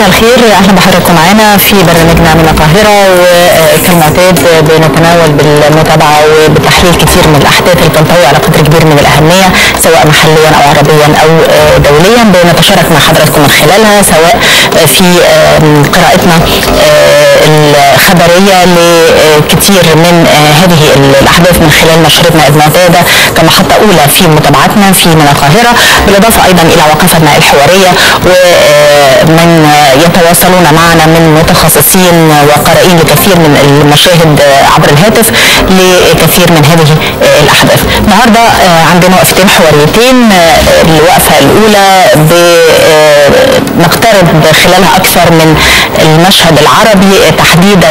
مساء الخير. أهلا بحضراتكم معانا في برنامجنا من القاهرة وكالمعتاد بنتناول بالمتابعة وبتحليل كتير من الأحداث اللي بتنطوي على قدر كبير من الأهمية سواء محليا أو عربيا أو دوليا. بنتشارك مع حضراتكم من خلالها سواء في قراءتنا الخبرية لكثير من هذه الأحداث من خلال نشرتنا المعتاده كمحطه أولى في متابعتنا في من القاهرة. بالإضافة أيضا إلى وقفتنا الحوارية ومن يتواصلون معنا من متخصصين وقارئين لكثير من المشاهد عبر الهاتف لكثير من هذه الأحداث. النهارده عندنا وقفتين حواريتين الوقفه الأولى نقترب خلالها أكثر من المشهد العربي تحديدا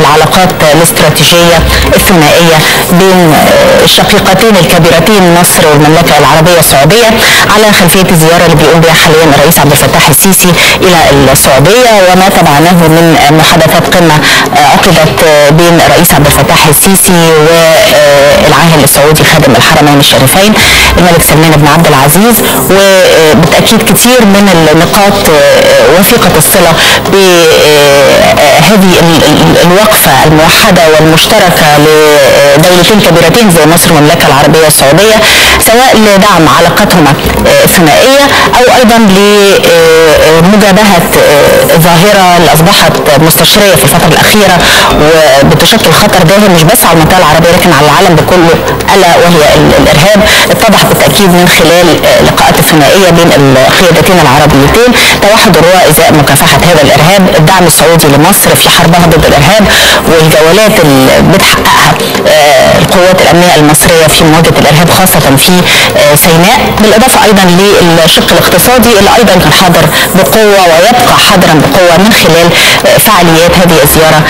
العلاقات الاستراتيجية الثنائية بين الشقيقتين الكبيرتين مصر والمملكة العربية السعودية على خلفية الزياره اللي بيقوم بها حاليا الرئيس عبد الفتاح السيسي إلى السعودية وما تبعناه من محادثات قمة عقدت بين الرئيس عبد الفتاح السيسي والعاهل السعودي خادم الحرمين الشريفين الملك سلمان بن عبد العزيز. وبالتأكيد كثير من النقاط وثيقة الصلة بهذه الوقفة الموحدة والمشتركة لدولتين كبيرتين زي مصر والمملكة العربية السعودية سواء لدعم علاقتهما الثنائية أو أيضا لمجابهة ظاهرة اللي أصبحت مستشرية في الفترة الأخيرة وبتشكل خطر داهم مش بس على المنطقة العربية لكن على العالم بكله ألا وهي الإرهاب. اتضح بالتأكيد من خلال اللقاءات الثنائية بين القيادتين العربيتين توحد الرؤى ازاء مكافحة هذا الإرهاب الدعم السعودي لمصر في حربها ضد الإرهاب والجولات اللي بتحققها القوات الأمنية المصرية في مواجهة الإرهاب خاصة في سيناء بالإضافة أيضا للشق الاقتصادي اللي أيضا كان حاضر بقوة ويبقى حاضرا بقوه من خلال فعاليات هذه الزيارة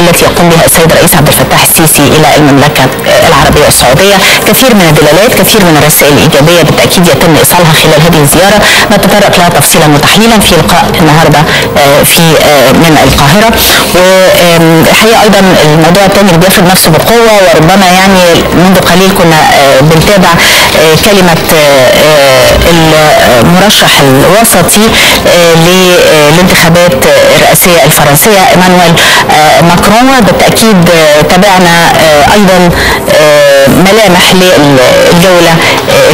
التي يقوم بها السيد الرئيس عبد الفتاح السيسي إلى المملكة العربية السعودية. كثير من الدلالات كثير من الرسائل الإيجابية بالتأكيد يتم إيصالها خلال هذه الزيارة. نتطرق لها تفصيلا وتحليلا في لقاء النهارده في من القاهرة. والحقيقة أيضا الموضوع الثاني اللي بياخد نفسه بقوة وربما يعني منذ قليل كنا بنتابع كلمة المرشح الوسطي للانتخابات الرئاسية الفرنسية. إيمانويل ماكرون بالتاكيد تابعنا أيضا ملامح للجولة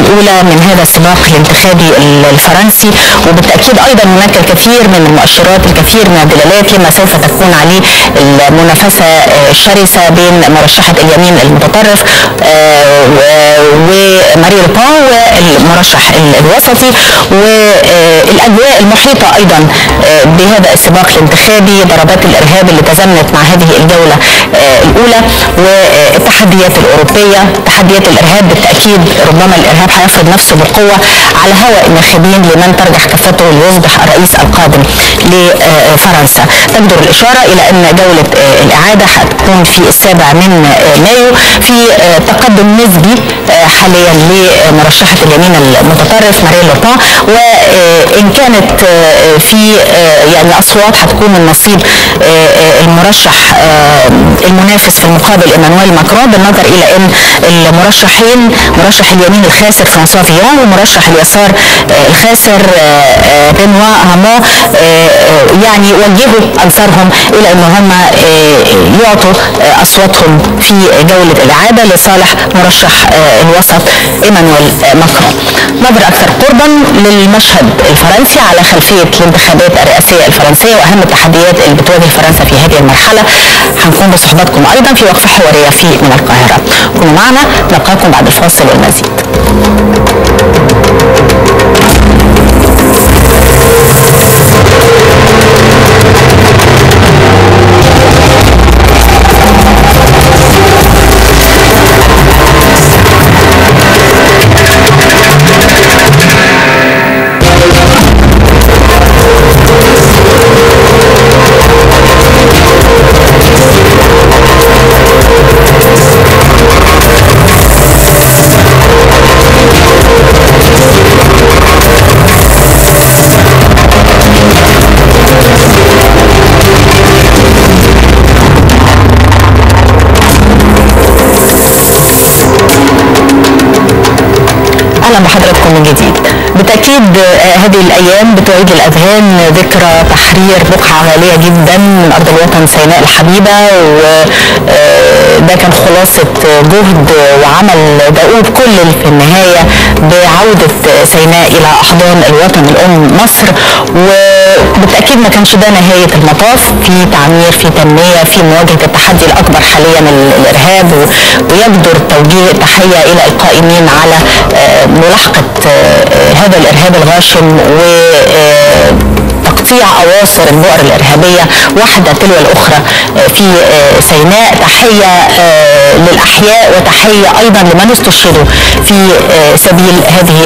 الأولى من هذا السباق الانتخابي الفرنسي. وبالتأكيد أيضا هناك الكثير من المؤشرات الكثير من الدلالات لما سوف تكون عليه المنافسة الشرسة بين مرشحة اليمين المتطرف وماري لوبان والمرشح الوسطي والاجواء المحيطة أيضا بهذا السباق الانتخابي ضربات الإرهاب اللي تزامنت مع هذه الجولة الأولى والتحديات الأوروبية. تحديات الإرهاب بالتأكيد ربما الإرهاب هيفرض نفسه بقوه على هواء الناخبين لمن ترجح كفته ليصبح الرئيس القادم لفرنسا. تجدر الإشارة إلى أن جولة الإعادة هتكون في السابع من مايو في تقدم نسبي حاليا لمرشحة اليمين المتطرف مارين لوبان. وان كانت في يعني أصوات هتكون من نصيب المرشح المنافس في المقابل إيمانويل ماكرون بالنظر إلى إن المرشحين مرشح اليمين الخاسر فرانسوا فيون ومرشح اليسار الخاسر بنوا هامون يعني وجهوا أنصارهم إلى إن هم يعطوا أصواتهم في جولة الاعاده لصالح مرشح الوسط إيمانويل ماكرون. نظر أكثر قربا للمشهد الفرنسي على خلفية الانتخابات الانتخابات الرئاسية الفرنسية وأهم التحديات اللي بتواجه فرنسا في هذه المرحلة. هنكون بصحبتكم أيضا في وقفه حواريه في من القاهرة. كونوا معنا نلقاكم بعد الفاصل والمزيد. بالتأكيد هذه الأيام بتعيد الأذهان ذكرى تحرير بقعة غالية جدا من أرض الوطن سيناء الحبيبة وده كان خلاصة جهد وعمل دؤوب كل في النهاية بعودة سيناء إلى أحضان الوطن الأم مصر. وبالتأكيد ما كانش ده نهاية المطاف. في تعمير في تنمية في مواجهة التحدي الأكبر حاليا الإرهاب ويجدر توجيه التحية إلى القائمين على ملاحقة هذا الإرهاب الغاشم و تقطيع أواصر البؤر الإرهابية واحدة تلو الأخرى. في سيناء تحية للأحياء وتحية أيضا لمن استشهدوا في سبيل هذه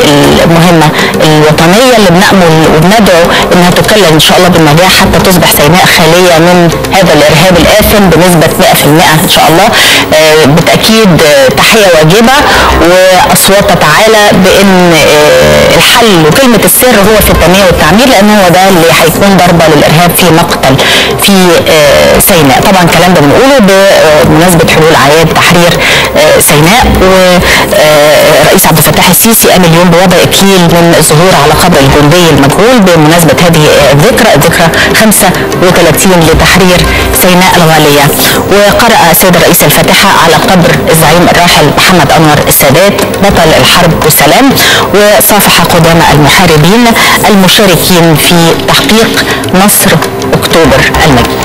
المهمة الوطنية اللي بنأمل وبندعو إنها تكلل إن شاء الله بالنجاح حتى تصبح سيناء خالية من هذا الإرهاب الآثم بنسبة 100% إن شاء الله. بالتأكيد تحية واجبة وأصوات تتعالى بإن الحل وكلمة السر هو في التنمية والتعمير لأن هو ده اللي هيكون ضربة للإرهاب في مقتل في سيناء. طبعا الكلام ده بنقوله بمناسبة حلول أعياد تحرير سيناء. ورئيس عبد الفتاح السيسي قام اليوم بوضع اكليل من الظهور على قبر الجندي المجهول بمناسبة هذه الذكرى الذكرى 35 لتحرير سيناء الغالية. وقرأ السيد الرئيس الفاتحة على قبر الزعيم الراحل محمد أنور السادات بطل الحرب والسلام وصافح قدام المحاربين المشاركين في تحقيق نصر أكتوبر المجيد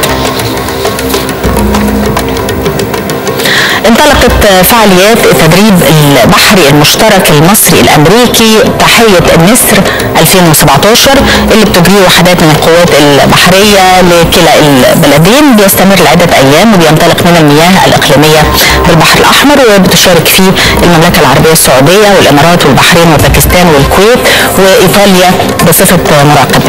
انطلقت فعاليات التدريب البحري المشترك المصري الأمريكي تحية النسر 2017 اللي بتجريه وحدات من القوات البحرية لكلا البلدين بيستمر لعدة أيام وبينطلق من المياه الإقليمية بالبحر الأحمر وبتشارك فيه المملكة العربية السعودية والإمارات والبحرين وباكستان والكويت وإيطاليا بصفة مراقب.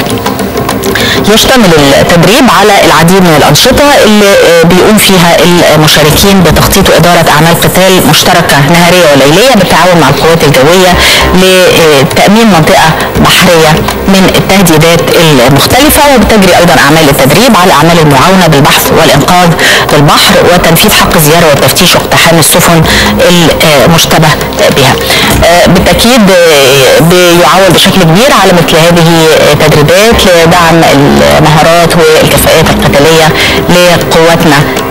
يشتمل التدريب على العديد من الأنشطة اللي بيقوم فيها المشاركين بتخطيط وإدارة أعمال قتال مشتركة نهارية وليلية بالتعاون مع القوات الجوية لتأمين منطقة بحرية من التهديدات المختلفة وبتجري أيضا أعمال التدريب على أعمال المعاونة بالبحث والإنقاذ في البحر وتنفيذ حق الزيارة والتفتيش واقتحام السفن المشتبه بها. بالتأكيد بيعول بشكل كبير على مثل هذه التدريبات لدعم المهارات والكفاءات القتالية لقواتنا.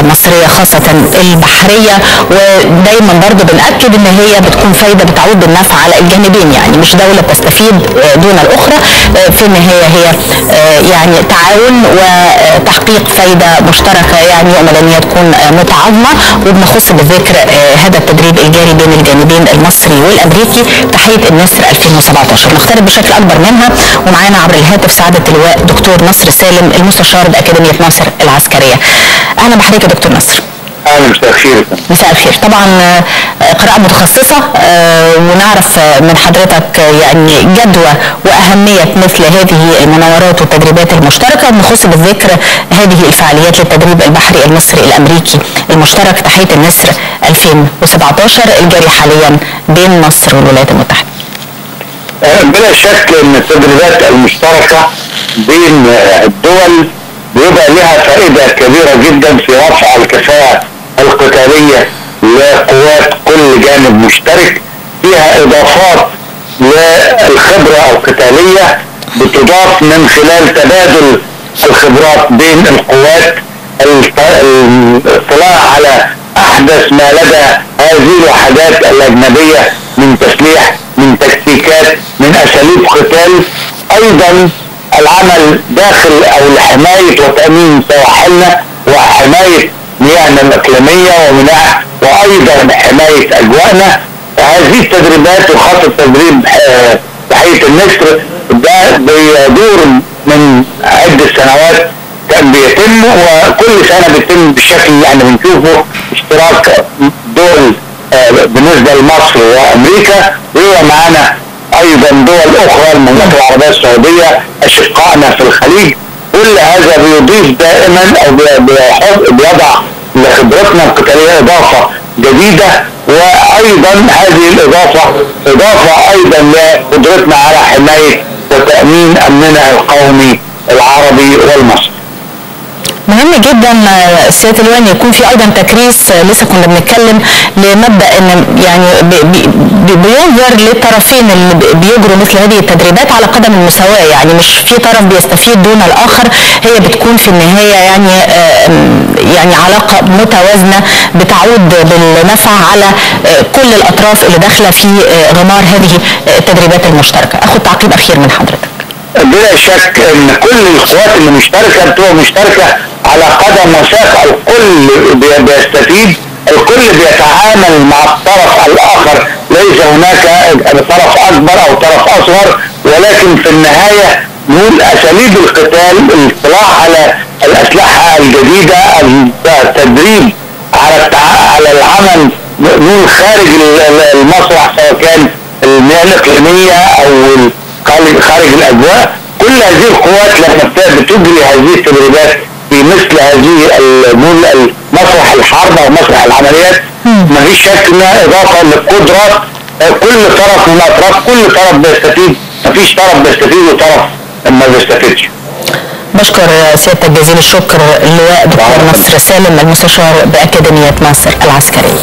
المصرية خاصة البحرية. ودايما برضو بنأكد إن هي بتكون فايدة بتعود بالنفع على الجانبين. يعني مش دولة تستفيد دون الأخرى. في النهاية هي يعني تعاون وتحقيق فايدة مشتركة يعني يؤمل أن هي تكون متعاظمة وبنخص بالذكر هذا التدريب الجاري بين الجانبين المصري والأمريكي تحية النسر 2017 نقترب بشكل أكبر منها. ومعانا عبر الهاتف سعادة اللواء دكتور نصر سالم المستشار بأكاديمية ناصر العسكرية. أهلا بحضرتك يا دكتور نصر. أهلا مساء الخير. مساء الخير. طبعا قراءة متخصصة ونعرف من حضرتك يعني جدوى وأهمية مثل هذه المناورات والتدريبات المشتركة ونخص بالذكر هذه الفعاليات للتدريب البحري المصري الأمريكي المشترك تحية النسر 2017 الجاري حاليا بين مصر والولايات المتحدة. بلا شك إن التدريبات المشتركة بين الدول بيبقى لها فائدة كبيرة جدا في رفع الكفاءة القتالية لقوات كل جانب مشترك فيها إضافات للخبرة القتالية بتضاف من خلال تبادل الخبرات بين القوات. الاطلاع على أحدث ما لدى هذه الوحدات الأجنبية من تسليح من تكتيكات من أساليب قتال. أيضا العمل داخل أو لحماية وتأمين سواحلنا وحماية مياهنا الإقليمية ومناح وأيضا حماية أجواءنا. هذه التدريبات وخاصة تدريب تحية النسر ده بيدور من عدة سنوات كان بيتم وكل سنة بيتم اللي إحنا بنشوفه اشتراك دول بالنسبة لمصر وأمريكا. وهو معانا أيضا دول أخرى المملكة العربية السعودية أشقائنا في الخليج كل هذا بيضيف دائما أو بيضع لخبرتنا القتالية إضافة جديدة وأيضا هذه الاضافه إضافة أيضا لقدرتنا على حماية وتأمين أمننا القومي العربي والمصري. مهم جدا سياده اللواء إن يكون في أيضا تكريس لسه كنا بنتكلم لمبدأ إن يعني بي- بي- بي- بينظر للطرفين اللي بي- بيجروا مثل هذه التدريبات على قدم المساواة. يعني مش في طرف بيستفيد دون الآخر هي بتكون في النهاية يعني آه، يعني علاقة متوازنة بتعود بالنفع على آه، كل الأطراف اللي داخلة في آه، غمار هذه التدريبات المشتركة. اخد تعقيب أخير من حضرتك. بلا شك إن كل القوات اللي مشتركة بتبقى مشتركة على قدم وساق الكل بي- بيستفيد الكل بيتعامل مع الطرف الآخر ليس هناك طرف أكبر أو طرف أصغر ولكن في النهاية نقول أساليب القتال الاطلاع على الأسلحة الجديدة التدريب على. على العمل نقول خارج ال- ال- المسرح سواء كان المياه الاقليميه أو خارج خارج الأجواء كل هذه القوات لما بت- بتجري هذه التدريبات في مثل هذه مسرح الحرب أو مسرح العمليات. ما فيش شك إنها إضافة للقدرات كل طرف من الأطراف كل طرف بيستفيد. ما فيش طرف بيستفيد وطرف ما بيستفيدش. بشكر سيادتك جزيل الشكر اللواء دكتور نصر سالم المستشار بأكاديمية ناصر العسكرية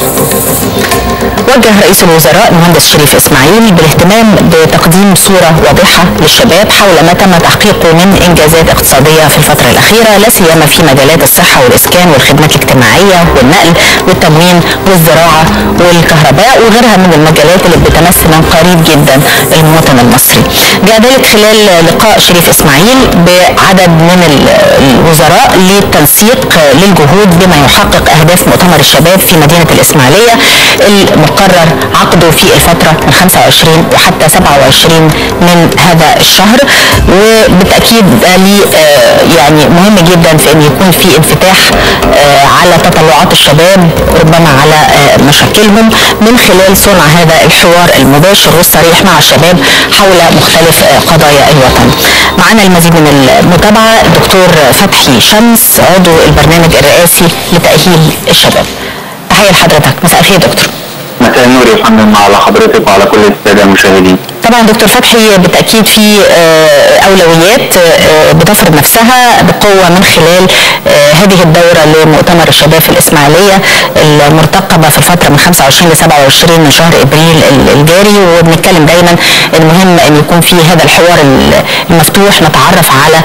وجه رئيس الوزراء المهندس شريف إسماعيل بالاهتمام بتقديم صورة واضحة للشباب حول ما تم تحقيقه من إنجازات اقتصادية في الفترة الأخيرة لا سيما في مجالات الصحة والإسكان والخدمات الاجتماعية والنقل والتموين والزراعة والكهرباء وغيرها من المجالات اللي بتمس من قريب جدا المواطن المصري. جاء ذلك خلال لقاء شريف إسماعيل بعدد من ال- الوزراء للتنسيق للجهود بما يحقق أهداف مؤتمر الشباب في مدينة الإسماعيلية المقرر عقده في الفترة من 25 وحتى 27 من هذا الشهر. وبالتأكيد ده ليه آه، يعني مهم جدا في أن يكون في انفتاح آه، على تطلعات الشباب ربما على آه، مشاكلهم من خلال صنع هذا الحوار المباشر والصريح مع الشباب حول مختلف قضايا الوطن. معنا المزيد من المتابعة الدكتور فتحي شمس عضو البرنامج الرئاسي لتأهيل الشباب. تحية لحضرتك. مساء الخير دكتور. مساء النور يا فندم على حضرتك وعلى كل السادة المشاهدين. طبعا دكتور فتحي بالتأكيد في آه، أولويات آه، بتفرض نفسها بقوة من خلال آه، هذه الدورة لمؤتمر الشباب في الإسماعيلية المرتقبة في الفترة من 25 ل 27 من شهر إبريل ال- الجاري. وبنتكلم دايما إن مهم إن يكون في هذا الحوار ال- المفتوح. نتعرف على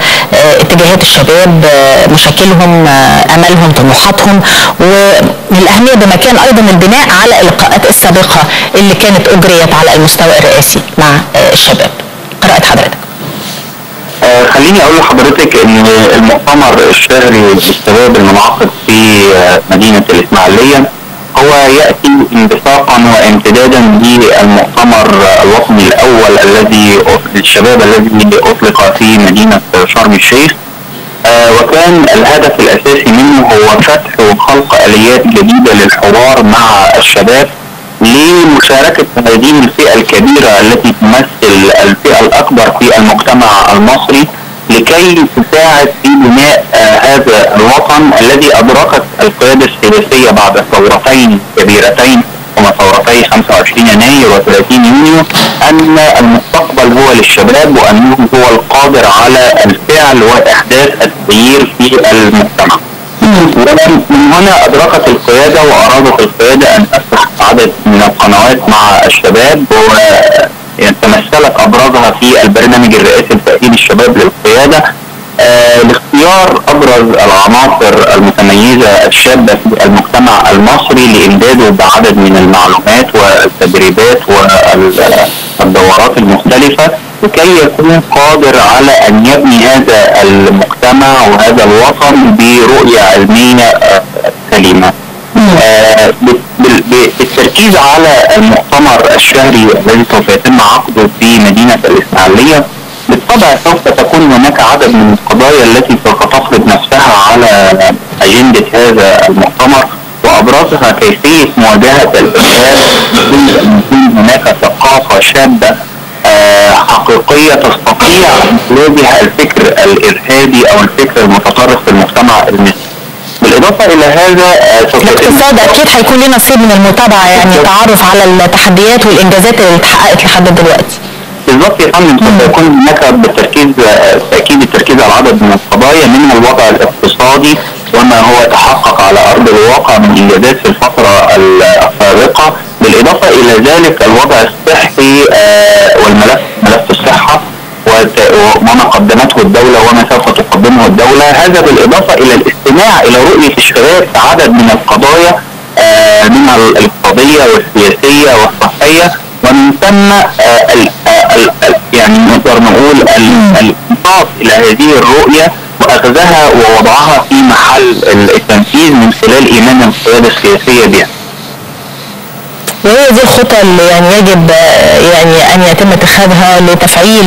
اتجاهات الشباب مشاكلهم امالهم طموحاتهم ومن الاهميه بمكان أيضا البناء على اللقاءات السابقة اللي كانت أجريت على المستوى الرئاسي مع آه، الشباب. قراءه حضرتك. آه، خليني أقول لحضرتك إن المؤتمر الشهري للشباب المنعقد في آه، مدينة الإسماعيلية هو يأتي انبثاقا وامتدادا للمؤتمر الوطني الأول الذي للشباب الذي أطلق في مدينة شرم الشيخ. آه، وكان الهدف الأساسي منه هو فتح وخلق آليات جديدة للحوار مع الشباب. لمشاركة هذه الفئة الكبيرة التي تمثل الفئة الأكبر في المجتمع المصري لكي تساعد في بناء آه، هذا الوطن الذي أدركت القيادة السياسية بعد ثورتين كبيرتين هما ثورتي 25 يناير و30 يونيو أن المستقبل هو للشباب وأنه هو القادر على الفعل وإحداث التغيير في المجتمع. ولكن من هنا أدركت القيادة وأرادت القيادة أن تفتح عدد من القنوات مع الشباب وتمثلت أبرزها في البرنامج الرئاسي لتأهيل الشباب للقيادة آه، لاختيار أبرز العناصر المتميزة الشابة في المجتمع المصري لإمداده بعدد من المعلومات والتدريبات والدورات المختلفة. لكي يكون قادر على أن يبني هذا المجتمع وهذا الوطن برؤية علمية آه، سليمة. آه، بال- بال- بالتركيز على المؤتمر الشهري الذي سوف يتم عقده في مدينة الإسماعيلية. بالطبع سوف تكون هناك عدد من القضايا التي سوف تفرض نفسها على أجندة هذا المؤتمر وأبرزها كيفية مواجهة الارهاب يجب ان يكون هناك ثقافة شابة آه، حقيقية تستطيع تواجه الفكر الإرهابي أو الفكر المتطرف في المجتمع المصري. بالإضافة إلى هذا آه، الاقتصاد أكيد هيكون ليه نصيب من المتابعة يعني تعرف على التحديات والإنجازات اللي اتحققت لحد دلوقتي. بالضبط يا فندم سوف يكون هناك بالتركيز تأكيد التركيز على عدد من القضايا منها الوضع الاقتصادي وما هو تحقق على أرض الواقع من انجازات في الفترة السابقة. بالإضافة إلى ذلك الوضع الصحي آه، والملف ملف الصحة وما قدمته الدولة وما سوف تقدمه الدولة هذا بالإضافة إلى الاستماع إلى رؤية الشباب في عدد من القضايا آه، منها الاقتصاديه والسياسية والصحية ومن ثم آه، يعني نقدر نقول الانصاف إلى هذه الرؤية وأخذها ووضعها في محل التنفيذ من خلال إيمان القيادة السياسية بها. وهي دي الخطى اللي يعني يجب يعني أن يتم اتخاذها لتفعيل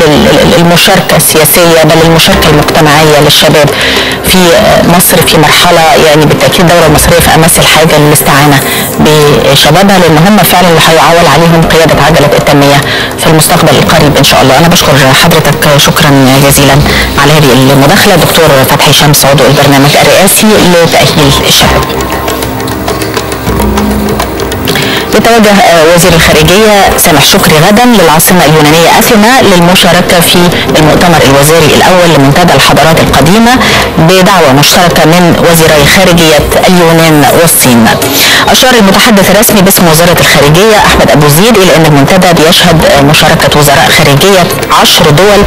المشاركة السياسية بل المشاركة المجتمعية للشباب في مصر في مرحلة يعني بالتأكيد الدولة المصريه في أمس الحاجة للاستعانة بشبابها لأن هم فعلا اللي هيعول عليهم قيادة عجلة التنمية في المستقبل القريب إن شاء الله. أنا بشكر حضرتك شكرا جزيلا على هذه المداخلة. دكتور فتحي شمس عضو البرنامج الرئاسي لتأهيل الشباب. يتوجه وزير الخارجية سامح شكري غدا للعاصمة اليونانية أثينا للمشاركة في المؤتمر الوزاري الأول لمنتدى الحضارات القديمة بدعوة مشتركة من وزيري خارجية اليونان والصين. أشار المتحدث الرسمي باسم وزارة الخارجية أحمد أبو زيد إلى أن المنتدى بيشهد مشاركة وزراء خارجية عشر دول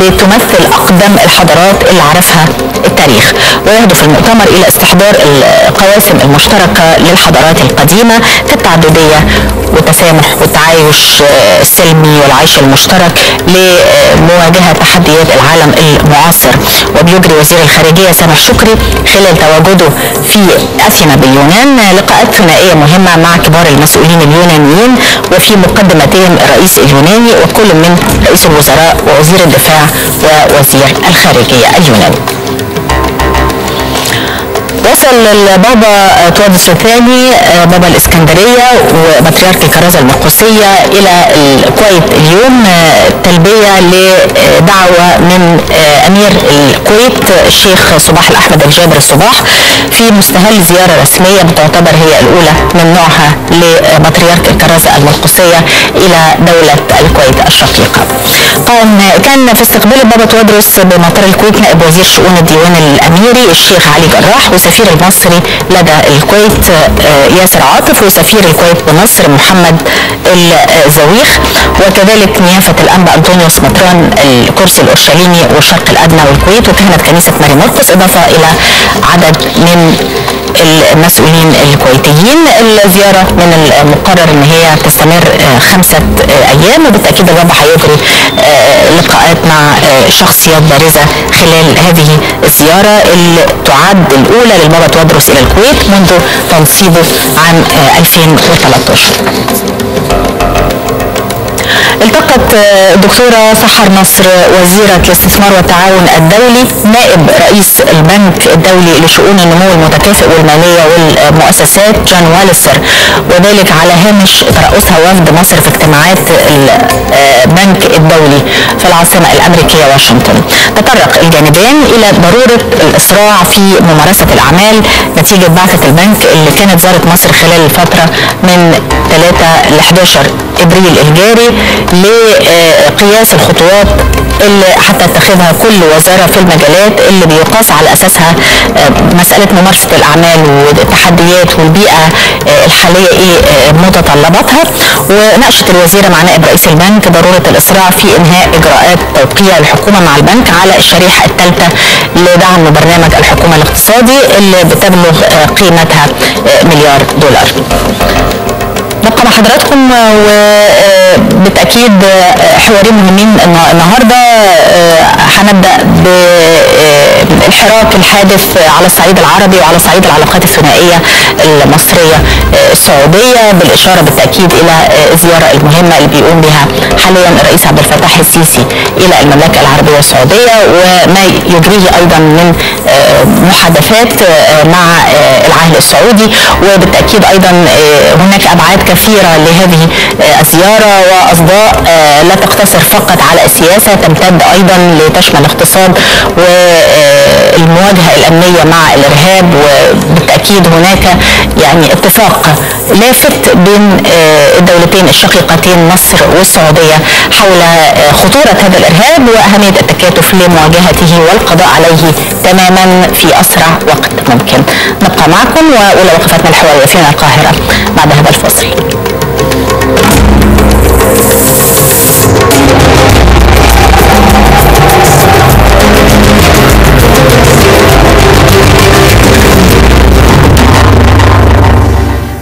بتمثل أقدم الحضارات اللي عرفها التاريخ. ويهدف المؤتمر إلى استحضار القواسم المشتركة للحضارات القديمة كالتعددية والتسامح والتعايش السلمي والعيش المشترك لمواجهة تحديات العالم المعاصر. وبيجري وزير الخارجية سامح شكري خلال تواجده في أثينا باليونان. لقاءات ثنائية مهمة مع كبار المسؤولين اليونانيين وفي مقدمتهم الرئيس اليوناني وكل من رئيس الوزراء ووزير الدفاع ووزير الخارجية اليوناني. وصل البابا تودس الثاني بابا الإسكندرية وبطريرك الكرازة المقدسية إلى الكويت اليوم تلبية لدعوة من أمير الكويت الشيخ صباح الأحمد الجابر الصباح في مستهل زيارة رسمية بتعتبر هي الأولى من نوعها لبطريرك الكرازة المقدسية إلى دولة الكويت الشقيقة. قام كان في استقبال البابا تودرس بمطار الكويت نائب وزير شؤون الديوان الأميري الشيخ علي جراح وسفير المصري لدى الكويت ياسر عاطف وسفير الكويت بمصر محمد الزويخ وكذلك نيافة الأنبا أنطونيوس مطران الكرسي الأورشليمي والشرق الأدنى والكويت وكهنة كنيسة ماري مرقس إضافة إلى عدد من المسؤولين الكويتيين. الزيارة من المقرر إن هي تستمر خمسة أيام وبالتأكيد الرابع هيجري لقاءات مع شخصيات بارزة خلال هذه الزيارة اللي تعد الأولى للبابا تودرس إلى الكويت منذ تنصيبه عام 2013 التقت الدكتورة سحر نصر وزيرة الاستثمار والتعاون الدولي نائب رئيس البنك الدولي لشؤون النمو المتكافئ والمالية والمؤسسات جون واليسر. وذلك على هامش ترأسها وفد مصر في اجتماعات البنك الدولي في العاصمة الأمريكية واشنطن. تطرق الجانبان إلى ضرورة الإسراع في ممارسة الأعمال نتيجة بعثة البنك اللي كانت زارت مصر خلال الفترة من 3 ل 11 إبريل الجاري. لقياس الخطوات اللي هتتخذها كل وزارة في المجالات اللي بيقاس على أساسها مسألة ممارسة الأعمال والتحديات والبيئة الحالية إيه متطلباتها وناقشت الوزيرة مع نائب رئيس البنك ضرورة الإسراع في إنهاء إجراءات توقيع الحكومة مع البنك على الشريحة الثالثة لدعم برنامج الحكومة الاقتصادي اللي بتبلغ قيمتها مليار دولار. نبقى مع حضراتكم وبالتاكيد حوارين مهمين النهارده هنبدأ بالحراك الحادث على الصعيد العربي وعلى صعيد العلاقات الثنائية المصرية السعودية بالإشارة بالتأكيد إلى الزياره المهمة اللي بيقوم بها حاليا الرئيس عبد الفتاح السيسي إلى المملكة العربية السعودية وما يجريه أيضا من محادثات مع العهد السعودي وبالتأكيد أيضا هناك أبعاد كثيرة لهذه الزيارة وأصداء لا تقتصر فقط على السياسة تمتد أيضا لتشمل اقتصاد و المواجهة الأمنية مع الإرهاب وبالتأكيد هناك يعني اتفاق لافت بين الدولتين الشقيقتين مصر والسعودية حول خطورة هذا الإرهاب وأهمية التكاتف لمواجهته والقضاء عليه تماما في أسرع وقت ممكن. نبقى معكم وأولى وقفتنا الحوارية فينا القاهرة بعد هذا الفصل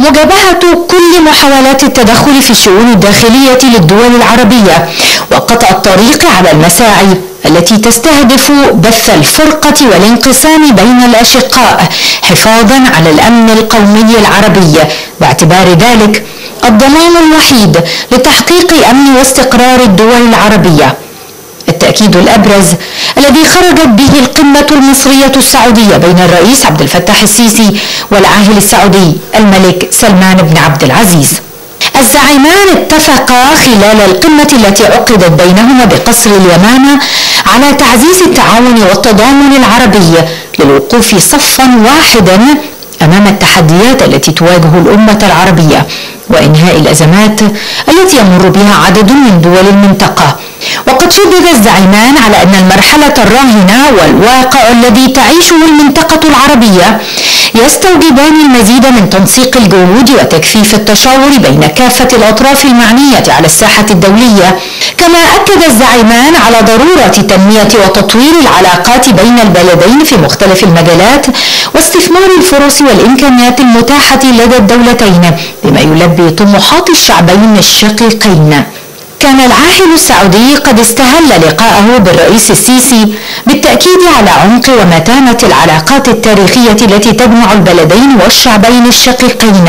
مجابهة كل محاولات التدخل في الشؤون الداخلية للدول العربية وقطع الطريق على المساعي التي تستهدف بث الفرقة والانقسام بين الأشقاء حفاظا على الأمن القومي العربي. باعتبار ذلك الضمان الوحيد لتحقيق أمن واستقرار الدول العربية. التأكيد الأبرز الذي خرجت به القمة المصرية السعودية بين الرئيس عبد الفتاح السيسي والعاهل السعودي الملك سلمان بن عبد العزيز. الزعيمان اتفقا خلال القمة التي عقدت بينهما بقصر اليمامة على تعزيز التعاون والتضامن العربي للوقوف صفا واحدا أمام التحديات التي تواجه الأمة العربية وإنهاء الأزمات التي يمر بها عدد من دول المنطقة. وقد شدد الزعيمان على أن المرحلة الراهنة والواقع الذي تعيشه المنطقة العربية يستوجبان المزيد من تنسيق الجهود وتكثيف التشاور بين كافة الأطراف المعنية على الساحة الدولية كما أكد الزعيمان على ضرورة تنمية وتطوير العلاقات بين البلدين في مختلف المجالات واستثمار الفرص والإمكانيات المتاحة لدى الدولتين بما يلبي طموحات الشعبين الشقيقين. كان العاهل السعودي قد استهل لقاءه بالرئيس السيسي بالتأكيد على عمق ومتانة العلاقات التاريخية التي تجمع البلدين والشعبين الشقيقين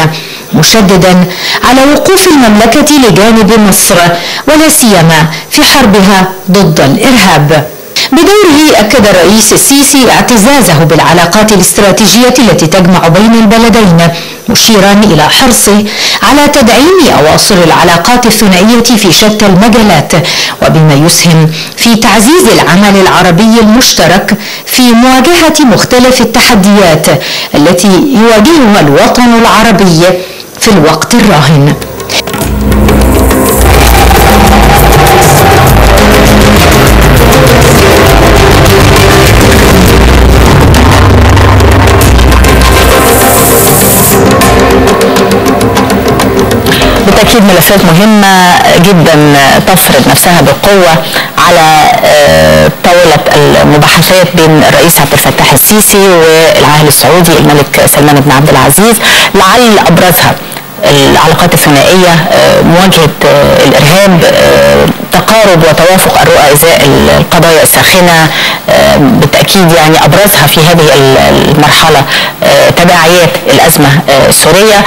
مشددا على وقوف المملكة لجانب مصر ولا سيما في حربها ضد الإرهاب. بدوره أكد الرئيس السيسي اعتزازه بالعلاقات الاستراتيجية التي تجمع بين البلدين مشيرا إلى حرصه على تدعيم أواصر العلاقات الثنائية في شتى المجالات وبما يسهم في تعزيز العمل العربي المشترك في مواجهة مختلف التحديات التي يواجهها الوطن العربي في الوقت الراهن. بالتأكيد ملفات مهمة جدا تفرض نفسها بقوة على طاولة المباحثات بين الرئيس عبد الفتاح السيسي والعاهل السعودي الملك سلمان بن عبد العزيز لعل أبرزها العلاقات الثنائية مواجهة الإرهاب تقارب وتوافق الرؤى ازاء القضايا الساخنة بالتأكيد يعني أبرزها في هذه المرحلة تداعيات الأزمة السورية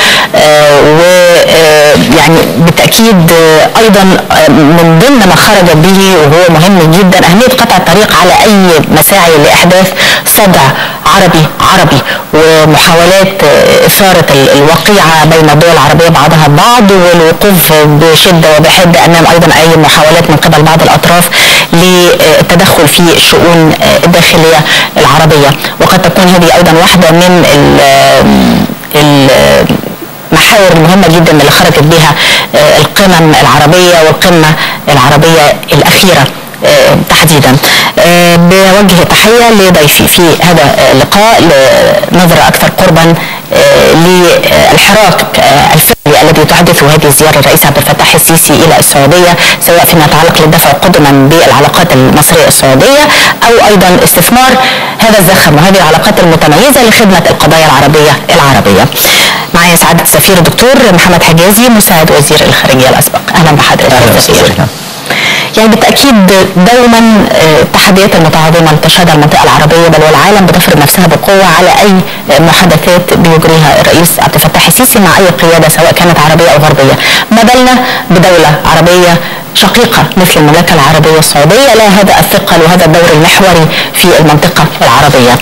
ويعني بالتأكيد أيضا من ضمن ما خرج به وهو مهم جدا أهمية قطع الطريق على أي مساعي لإحداث صدع عربي عربي ومحاولات إثارة الوقيعة بين الدول العربية بعضها البعض والوقوف بشدة وبحدة أمام أيضا أي محاولات من قبل بعض الأطراف للتدخل في الشؤون الداخلية العربية. وقد تكون هذه أيضا واحدة من المحاور المهمة جدا اللي خرجت بها القمم العربية والقمة العربية الأخيرة تحديدا. بوجه تحية لضيفي في هذا اللقاء لنظرة أكثر قربا للحراك الفعلي الذي تحدثه هذه الزيارة الرئيس عبد الفتاح السيسي إلى السعودية سواء فيما يتعلق للدفع قدما بالعلاقات المصرية السعودية أو أيضا استثمار هذا الزخم وهذه العلاقات المتميزة لخدمة القضايا العربية العربية. معي سعادة السفير الدكتور محمد حجازي مساعد وزير الخارجية الأسبق. أهلا بحضرتك. يعني بالتأكيد دوما التحديات المتعاظمه تشهدها المنطقة العربية بل والعالم بتفرض نفسها بقوة على أي محادثات بيجريها الرئيس عبد الفتاح السيسي مع أي قيادة سواء كانت عربية أو غربية. ما بالنا بدولة عربية شقيقة مثل المملكة العربية السعودية لها هذا الثقل وهذا الدور المحوري في المنطقة العربية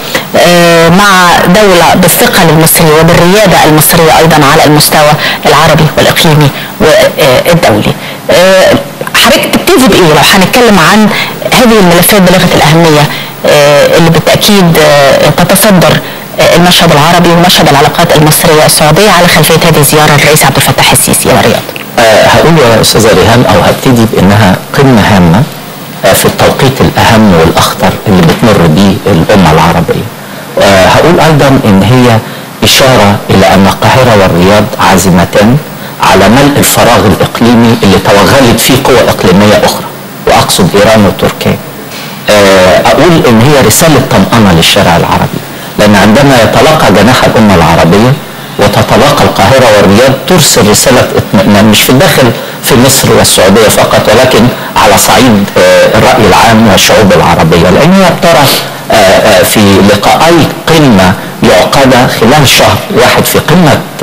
مع دولة بالثقل المصري وبالريادة المصرية أيضا على المستوى العربي والإقليمي والدولي حضرتك تبتدي بايه لو هنتكلم عن هذه الملفات بلغة الأهمية اللي بالتأكيد آه، تتصدر آه، المشهد العربي ومشهد العلاقات المصرية السعودية على خلفية هذه الزياره للرئيس عبد الفتاح السيسي إلى الرياض. آه، هقول يا أستاذة ريهام أو هبتدي بإنها قمة هامة آه، في التوقيت الأهم والأخطر اللي بتمر به الأمة العربية. آه، هقول أيضا إن هي إشارة إلى أن القاهرة والرياض عازمتان على ملء الفراغ الإقليمي اللي توغلت فيه قوى إقليمية أخرى وأقصد إيران وتركيا. آه، أقول إن هي رسالة طمأنة للشارع العربي لأن عندما يتلقى جناح الأمة العربية وتتلاقى القاهرة والرياض ترسل رسالة اطمئنان مش في الداخل في مصر والسعودية فقط ولكن على صعيد آه، الرأي العام والشعوب العربية لأن هي بترى آه، في لقاءي قمة يعقد خلال شهر واحد في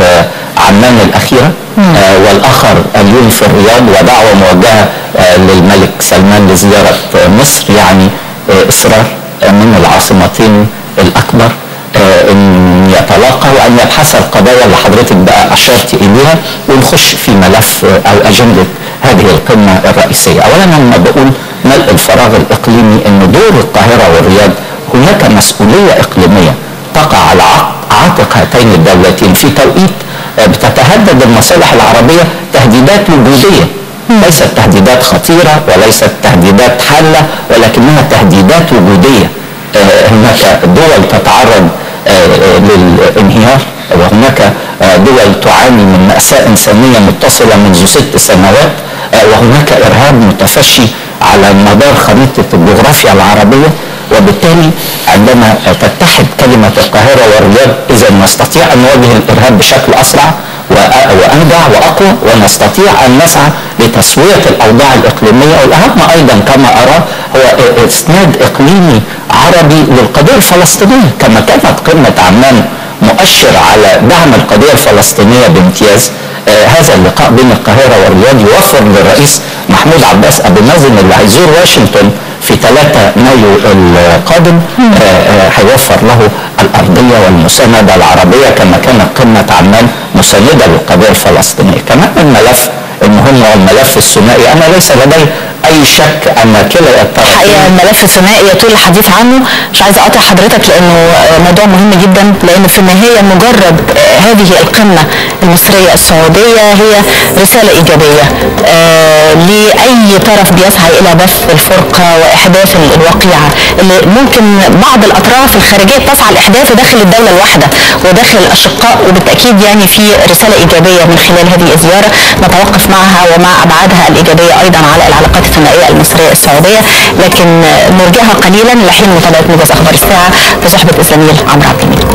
آه، عمان الأخيرة آه، والآخر اليوم في الرياض ودعوة موجهة آه، للملك سلمان لزيارة آه، مصر يعني آه، إصرار آه، من العاصمتين الأكبر آه، إن يتلاقى وان يبحث القضايا اللي حضرتك بقى أشرت إليها ونخش في ملف آه، أو أجندة هذه القمة الرئيسية. اولا لما بقول ملء الفراغ الإقليمي إن دور القاهرة والرياض هناك مسؤولية إقليمية تقع على عاتق هاتين الدولتين في توقيت بتتهدد المصالح العربية تهديدات وجودية. ليست تهديدات خطيرة وليست تهديدات حالة ولكنها تهديدات وجودية. آه، هناك دول تتعرض آه، للانهيار وهناك آه، دول تعاني من مأساة إنسانية متصلة منذ ست سنوات وهناك إرهاب متفشي على مدار خريطة الجغرافيا العربية. وبالتالي عندما تتحد كلمة القاهرة والرياض نستطيع أن نواجه الإرهاب بشكل أسرع وأ- وأنجع وأقوى ونستطيع أن نسعى لتسوية الأوضاع الإقليمية والأهم أيضا كما أرى هو إسناد إقليمي عربي للقضية الفلسطينية كما كانت قمة عمان مؤشر على دعم القضية الفلسطينية بامتياز آه هذا اللقاء بين القاهرة والرياض يوفر للرئيس محمود عباس أبو مازن اللي هيزور واشنطن في 3 مايو القادم آه، آه، هيوفر له الأرضية والمساندة العربية كما كانت قمة عمان مساندة للقضية الفلسطينية. كمان الملف المهم هو الملف الثنائي. أنا ليس لدي أي شك أن كلا الطرفين الحقيقة الملف الثنائي يطول الحديث عنه. مش عايزه أقاطع حضرتك لأنه موضوع مهم جدا لأنه في النهاية مجرد هذه القمة المصرية السعودية هي رسالة إيجابية آه، لأي طرف بيسعى إلى بث الفرقة وإحداث ال- الوقيعه اللي ممكن بعض الأطراف الخارجية تسعى لاحداثه داخل الدولة الواحدة وداخل الأشقاء وبالتأكيد يعني في رسالة إيجابية من خلال هذه الزيارة. نتوقف معها ومع ابعادها الإيجابية أيضا على العلاقات الثنائية المصرية السعودية. لكن نرجعها قليلا لحين متابعة موجز أخبار الساعة بصحبة الزميل عمرو عبد المجيد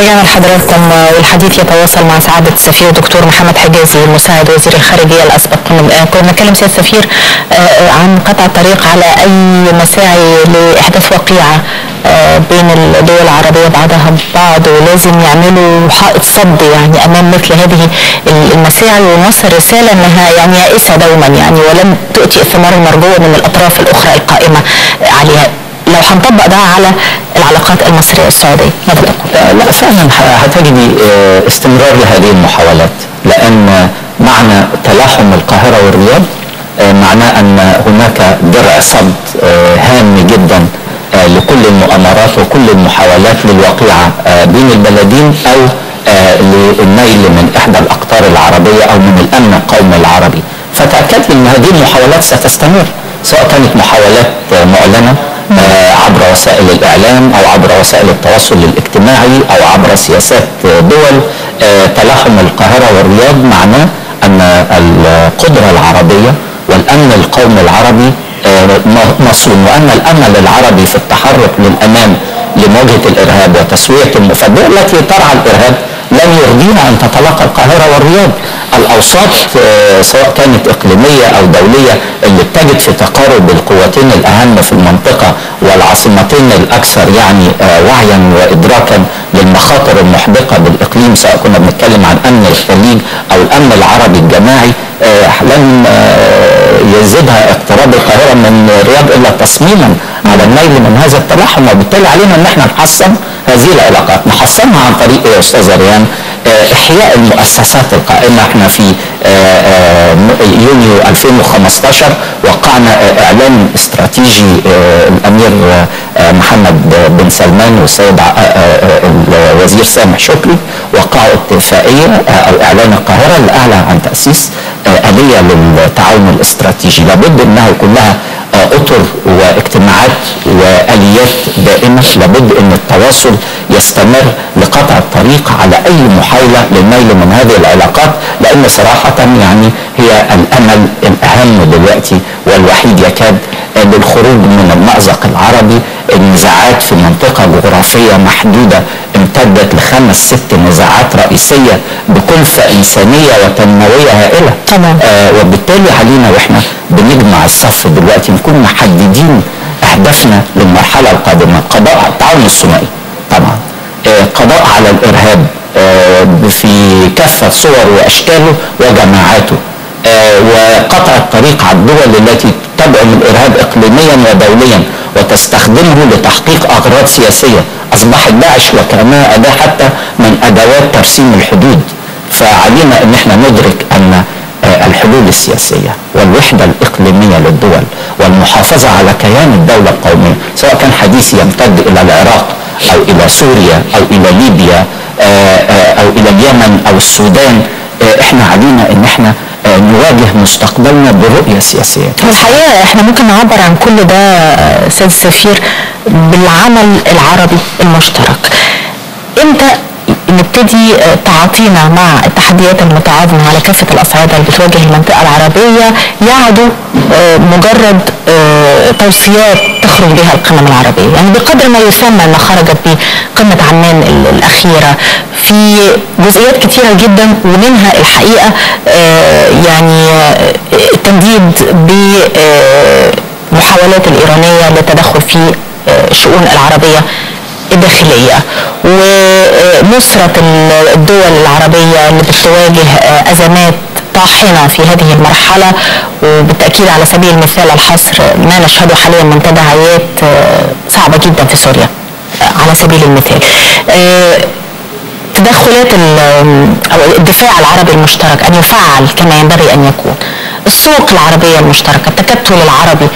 رجعنا لحضراتكم والحديث يتواصل مع سعادة السفير دكتور محمد حجازي مساعد وزير الخارجية الأسبق. كنا بنتكلم سيادة السفير آه، عن قطع الطريق على أي مساعي لإحداث وقيعة آه، بين الدول العربية بعضها ببعض ولازم يعملوا حائط صد يعني أمام مثل هذه المساعي ونوصل رسالة أنها يعني يائسة دوما يعني ولم تؤتي الثمار المرجوة من الأطراف الأخرى القائمة عليها. لو هنطبق ده على العلاقات المصرية السعودية ماذا تقول؟ آه، لا فعلا هتجدي آه، استمرار لهذه المحاولات لأن معنى تلاحم القاهرة والرياض آه، معناه أن هناك درع صد هام جدا لكل المؤامرات وكل المحاولات للوقيعة آه، بين البلدين أو آه، للنيل من إحدى الأقطار العربية أو من الأمن القومي العربي فتأكد ان هذه المحاولات ستستمر سواء كانت محاولات آه، عبر وسائل الإعلام أو عبر وسائل التواصل الاجتماعي أو عبر سياسات آه، دول آه، تلاحم القاهرة والرياض معناه أن القدرة العربية والأمن القومي العربي آه، مصون وأن الأمل العربي في التحرك للأمام لمواجهة الإرهاب وتسوية المفادات التي ترعى الإرهاب لن يرضيها أن تتلاقى القاهرة والرياض. الأوساط آه، سواء كانت إقليمية أو دولية اللي بتجد في تقارب القوتين الأهم في المنطقة والعاصمتين الأكثر يعني آه، وعيا وإدراكا للمخاطر المحدقة بالإقليم سواء كنا بنتكلم عن أمن الخليج أو الأمن العربي الجماعي آه، لن يزيدها اقتراب القاهرة من الرياض إلا تصميما على النيل من هذا التلاحم. وبالتالي علينا إن إحنا نحسن هذه العلاقات. نحسنها عن طريق إيه يا أستاذ ريان؟ آه، إحياء المؤسسات القائمة. إحنا في آه، آه، يونيو 2015 وقعنا إعلان استراتيجي الأمير آه، محمد بن سلمان والسيد الوزير سامح شكري وقعوا اتفاقية آه، أو إعلان القاهرة اللي اعلن عن تأسيس آه، اليه للتعاون الاستراتيجي. لابد إنها يكون لها آه، أطر واجتماعات وآليات دائمة لابد أن التواصل يستمر لقطع الطريق على أي محاولة للنيل من هذه العلاقات لأن صراحة يعني هي الأمل الأهم دلوقتي والوحيد يكاد للخروج من المأزق العربي النزاعات في منطقة جغرافية محدودة امتدت لخمس ست نزاعات رئيسية بكلفه إنسانية وتنموية هائلة. طبعا. آه وبالتالي علينا وإحنا بنجمع الصف دلوقتي نكون محددين أهدافنا للمرحلة القادمة. قضاء التعاون الثنائي. طبعا. آه قضاء على الإرهاب. آه في كافة صور وأشكاله وجماعاته. وقطع الطريق على الدول التي تدعم الارهاب اقليميا ودوليا وتستخدمه لتحقيق أغراض سياسية. اصبحت داعش وكانها أداة حتى من أدوات ترسيم الحدود. فعلينا إن إحنا ندرك أن آه، الحلول السياسية والوحدة الإقليمية للدول والمحافظة على كيان الدولة القومية سواء كان حديث يمتد إلى العراق أو إلى سوريا أو إلى ليبيا آه، آه، أو إلى اليمن أو السودان آه، إحنا علينا إن إحنا آه، نواجه مستقبلنا برؤية سياسية. والحقيقة إحنا ممكن نعبر عن كل ده آه، أستاذ السفير بالعمل العربي المشترك. إمتى نبتدي آه، تعاطينا مع التحديات المتعاظمة على كافة الأصعدة اللي بتواجه المنطقة العربية؟ يعدو آه، مجرد توصيات تخرج بها القمم العربية، يعني بقدر ما يسمى ما خرجت به قمه عمان ال- الأخيرة. في جزئيات كثيره جدا ومنها الحقيقة آه، يعني آه، التنديد بمحاولات الإيرانية للتدخل في آه، الشؤون العربية الداخلية. ونصرة الدول العربية اللي بتواجه آه، أزمات طاحنة في هذه المرحلة. وبالتأكيد على سبيل المثال الحصر ما نشهده حاليا من تداعيات آه، صعبة جدا في سوريا آه، على سبيل المثال. آه، تدخلات أو الدفاع العربي المشترك أن يفعل كما ينبغي أن يكون. السوق العربية المشتركة التكتل العربي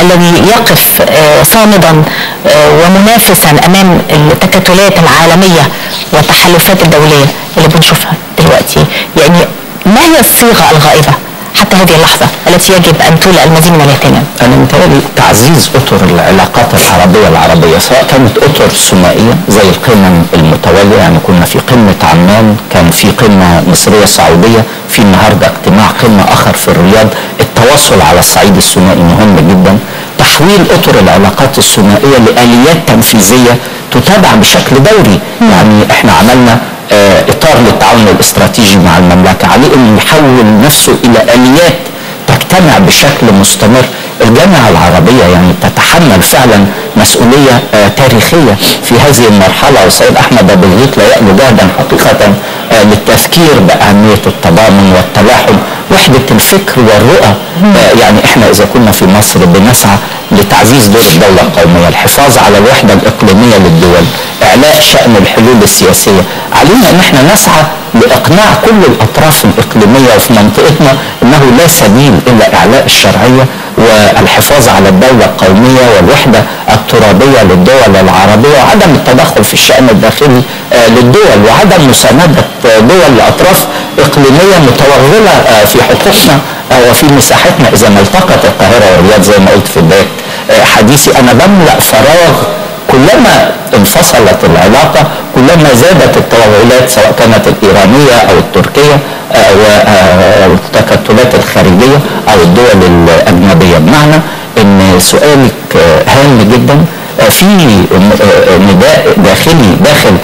الذي يقف آه، صامدا آه، ومنافسا أمام التكتلات العالمية والتحالفات الدولية اللي بنشوفها دلوقتي. يعني ما هي الصيغة الغائبة؟ حتى هذه اللحظة التي يجب أن تولى المزيد من الاهتمام أنا متهيألي تعزيز أطر العلاقات العربية العربية سواء كانت أطر ثنائية زي القمم المتوالية يعني كنا في قمة عمان كان في قمة مصرية سعودية في النهاردة اجتماع قمة آخر في الرياض. التواصل على الصعيد الثنائي مهم جدا. تحويل أطر العلاقات الثنائية لآليات تنفيذية تتابع بشكل دوري. يعني إحنا عملنا آه، إطار للتعاون الاستراتيجي مع المملكة عليه إنه يحول نفسه إلى آليات تجتمع بشكل مستمر الجامعة العربية يعني تتحمل فعلا مسؤولية آه، تاريخية في هذه المرحلة. والسيد أحمد أبو الغيط لا يألو جهدا حقيقة آه، للتذكير بأهمية التضامن والتلاحم. وحدة الفكر والرؤى آه، يعني إحنا إذا كنا في مصر بنسعى لتعزيز دور الدولة القومية الحفاظ على الوحدة الإقليمية للدول إعلاء شأن الحلول السياسية. علينا أن إحنا نسعى لإقناع كل الأطراف الإقليمية وفي منطقتنا أنه لا سبيل إلا إعلاء الشرعية والحفاظ على الدولة القومية والوحدة الترابية للدول العربية وعدم التدخل في الشأن الداخلي آه، للدول وعدم مساندة آه، دول لأطراف إقليمية متوغلة آه، في حقوقنا وفي مساحتنا إذا ما التقت القاهرة والرياض زي ما قلت في بداية حديثي أنا بملأ فراغ كلما انفصلت العلاقة كلما زادت التوغلات سواء كانت الإيرانية أو التركية آه، و- آه، والتكتلات الخارجية أو الدول الأجنبية. بمعنى أن سؤالك آه، هام جدا في نداء داخلي داخل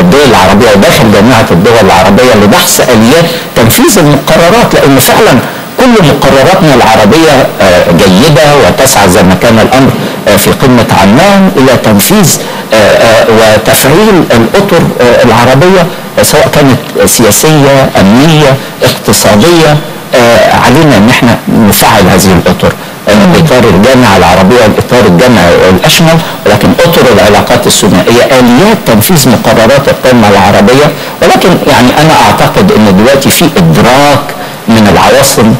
الدول العربية وداخل جامعة الدول العربية لبحث آليات تنفيذ المقررات لأن فعلا كل مقرراتنا العربية آه، جيدة وتسعى زي ما كان الأمر آه، في قمة عمان إلى تنفيذ آه، وتفعيل الأطر العربية سواء كانت سياسية أمنية اقتصادية علينا إن إحنا نفعل هذه الأطر آه، إطار الجامعة العربية والاطار الجامعي والاشمل ولكن أطر العلاقات الثنائيه آليات تنفيذ مقررات القمة العربية ولكن يعني أنا أعتقد إن دلوقتي في إدراك من العواصم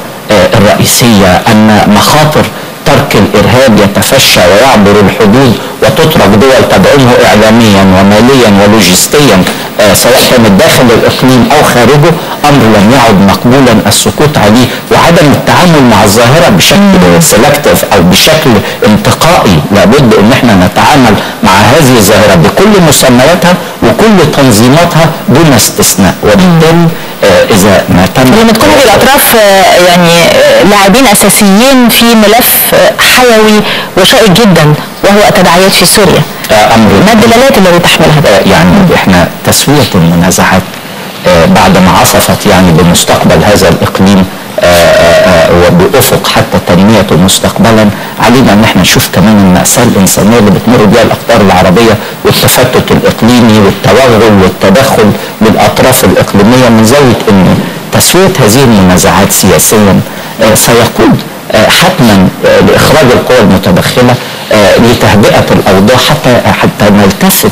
الرئيسية أن مخاطر ترك الإرهاب يتفشى ويعبر الحدود وتترك دول تدعمه اعلاميا وماليا ولوجستيا آه، سواء كانت داخل الإقليم أو خارجه أمر لم يعد مقبولا السكوت عليه وعدم التعامل مع الظاهرة بشكل سلكتيف أو بشكل انتقائي. لابد إن إحنا نتعامل مع هذه الظاهرة بكل مسمياتها وكل تنظيماتها دون استثناء. وبالتالي إذا ما تم. لما تكون هذه الاطراف آه، يعني آه، لاعبين أساسيين في ملف آه، حيوي وشائك جدا وهو التداعيات في سوريا. آه، أمر. ما الدلالات التي تحملها آه، يعني إحنا تسوية المنازعات آه، بعد ما عصفت يعني بمستقبل هذا الإقليم آه، آه، آه، وبأفق حتى تنميته مستقبلا. علينا أن إحنا نشوف كمان الماساه الإنسانية اللي بتمر بها الأقطار العربية والتفتت الإقليمي والتوغل والتدخل للأطراف الإقليمية من زاوية إن تسوية هذه المنازعات سياسيا آه، سيقود آه، حتما آه، لإخراج القوى المتدخلة آه، لتهدئه الأوضاع حتى حتى نلتفت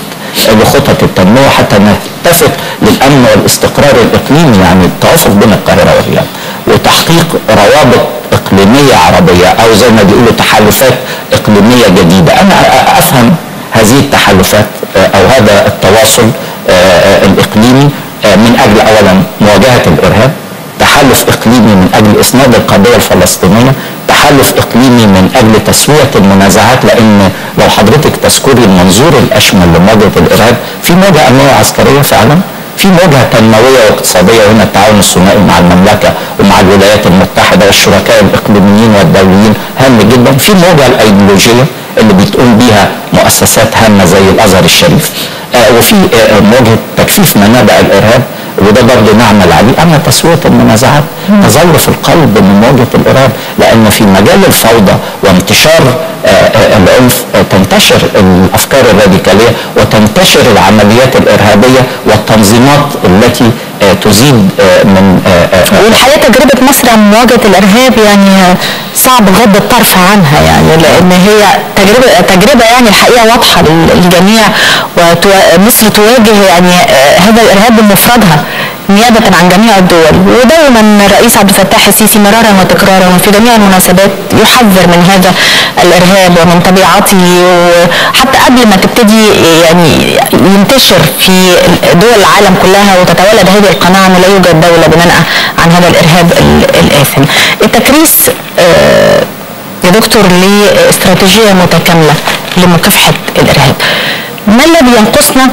لخطط التنمية حتى نلتفت للأمن والاستقرار الإقليمي يعني التوافق بين القاهرة والرياض. وتحقيق روابط إقليمية عربية أو زي ما بيقولوا تحالفات إقليمية جديدة. أنا أ- أفهم هذه التحالفات آه، أو هذا التواصل آه، آه، الإقليمي آه، من أجل اولا مواجهة الإرهاب تحالف إقليمي من أجل اسناد القضية الفلسطينية تحالف إقليمي من أجل تسوية المنازعات لأن لو حضرتك تذكري المنظور الأشمل لمواجهة الإرهاب في مواجهه أمنية عسكرية فعلا؟ في مواجهه تنموية واقتصادية وهنا التعاون الثنائي مع المملكة ومع الولايات المتحدة والشركاء الإقليميين والدوليين هام جدا. في مواجهه الأيديولوجية اللي بتقوم بيها مؤسسات هامة زي الأزهر الشريف. آه وفي آه مواجهه تجفيف منابع الإرهاب. وده برضه نعمل عليه أما تسويه المنازعات تظل في القلب من مواجهه الإرهاب لأن في مجال الفوضى وانتشار آه، آه، العنف آه، تنتشر الأفكار الراديكالية وتنتشر العمليات الإرهابية والتنظيمات التي تزيد من والحقيقة تجربة مصر عن مواجهة الإرهاب يعني صعب غض الطرف عنها يعني لأن هي تجربة تجربة يعني الحقيقة واضحة للجميع ومصر تواجه يعني هذا الإرهاب بمفردها. نيابة عن جميع الدول ودائما الرئيس عبد الفتاح السيسي مرارا وتكرارا وفي جميع المناسبات يحذر من هذا الإرهاب ومن طبيعته وحتى قبل ما تبتدي يعني ينتشر في دول العالم كلها وتتولد هذه القناعة أنه لا يوجد دولة بننأى عن هذا الإرهاب ال- الآثم. التكريس آه، يا دكتور لإستراتيجية متكاملة لمكافحة الإرهاب. ما الذي ينقصنا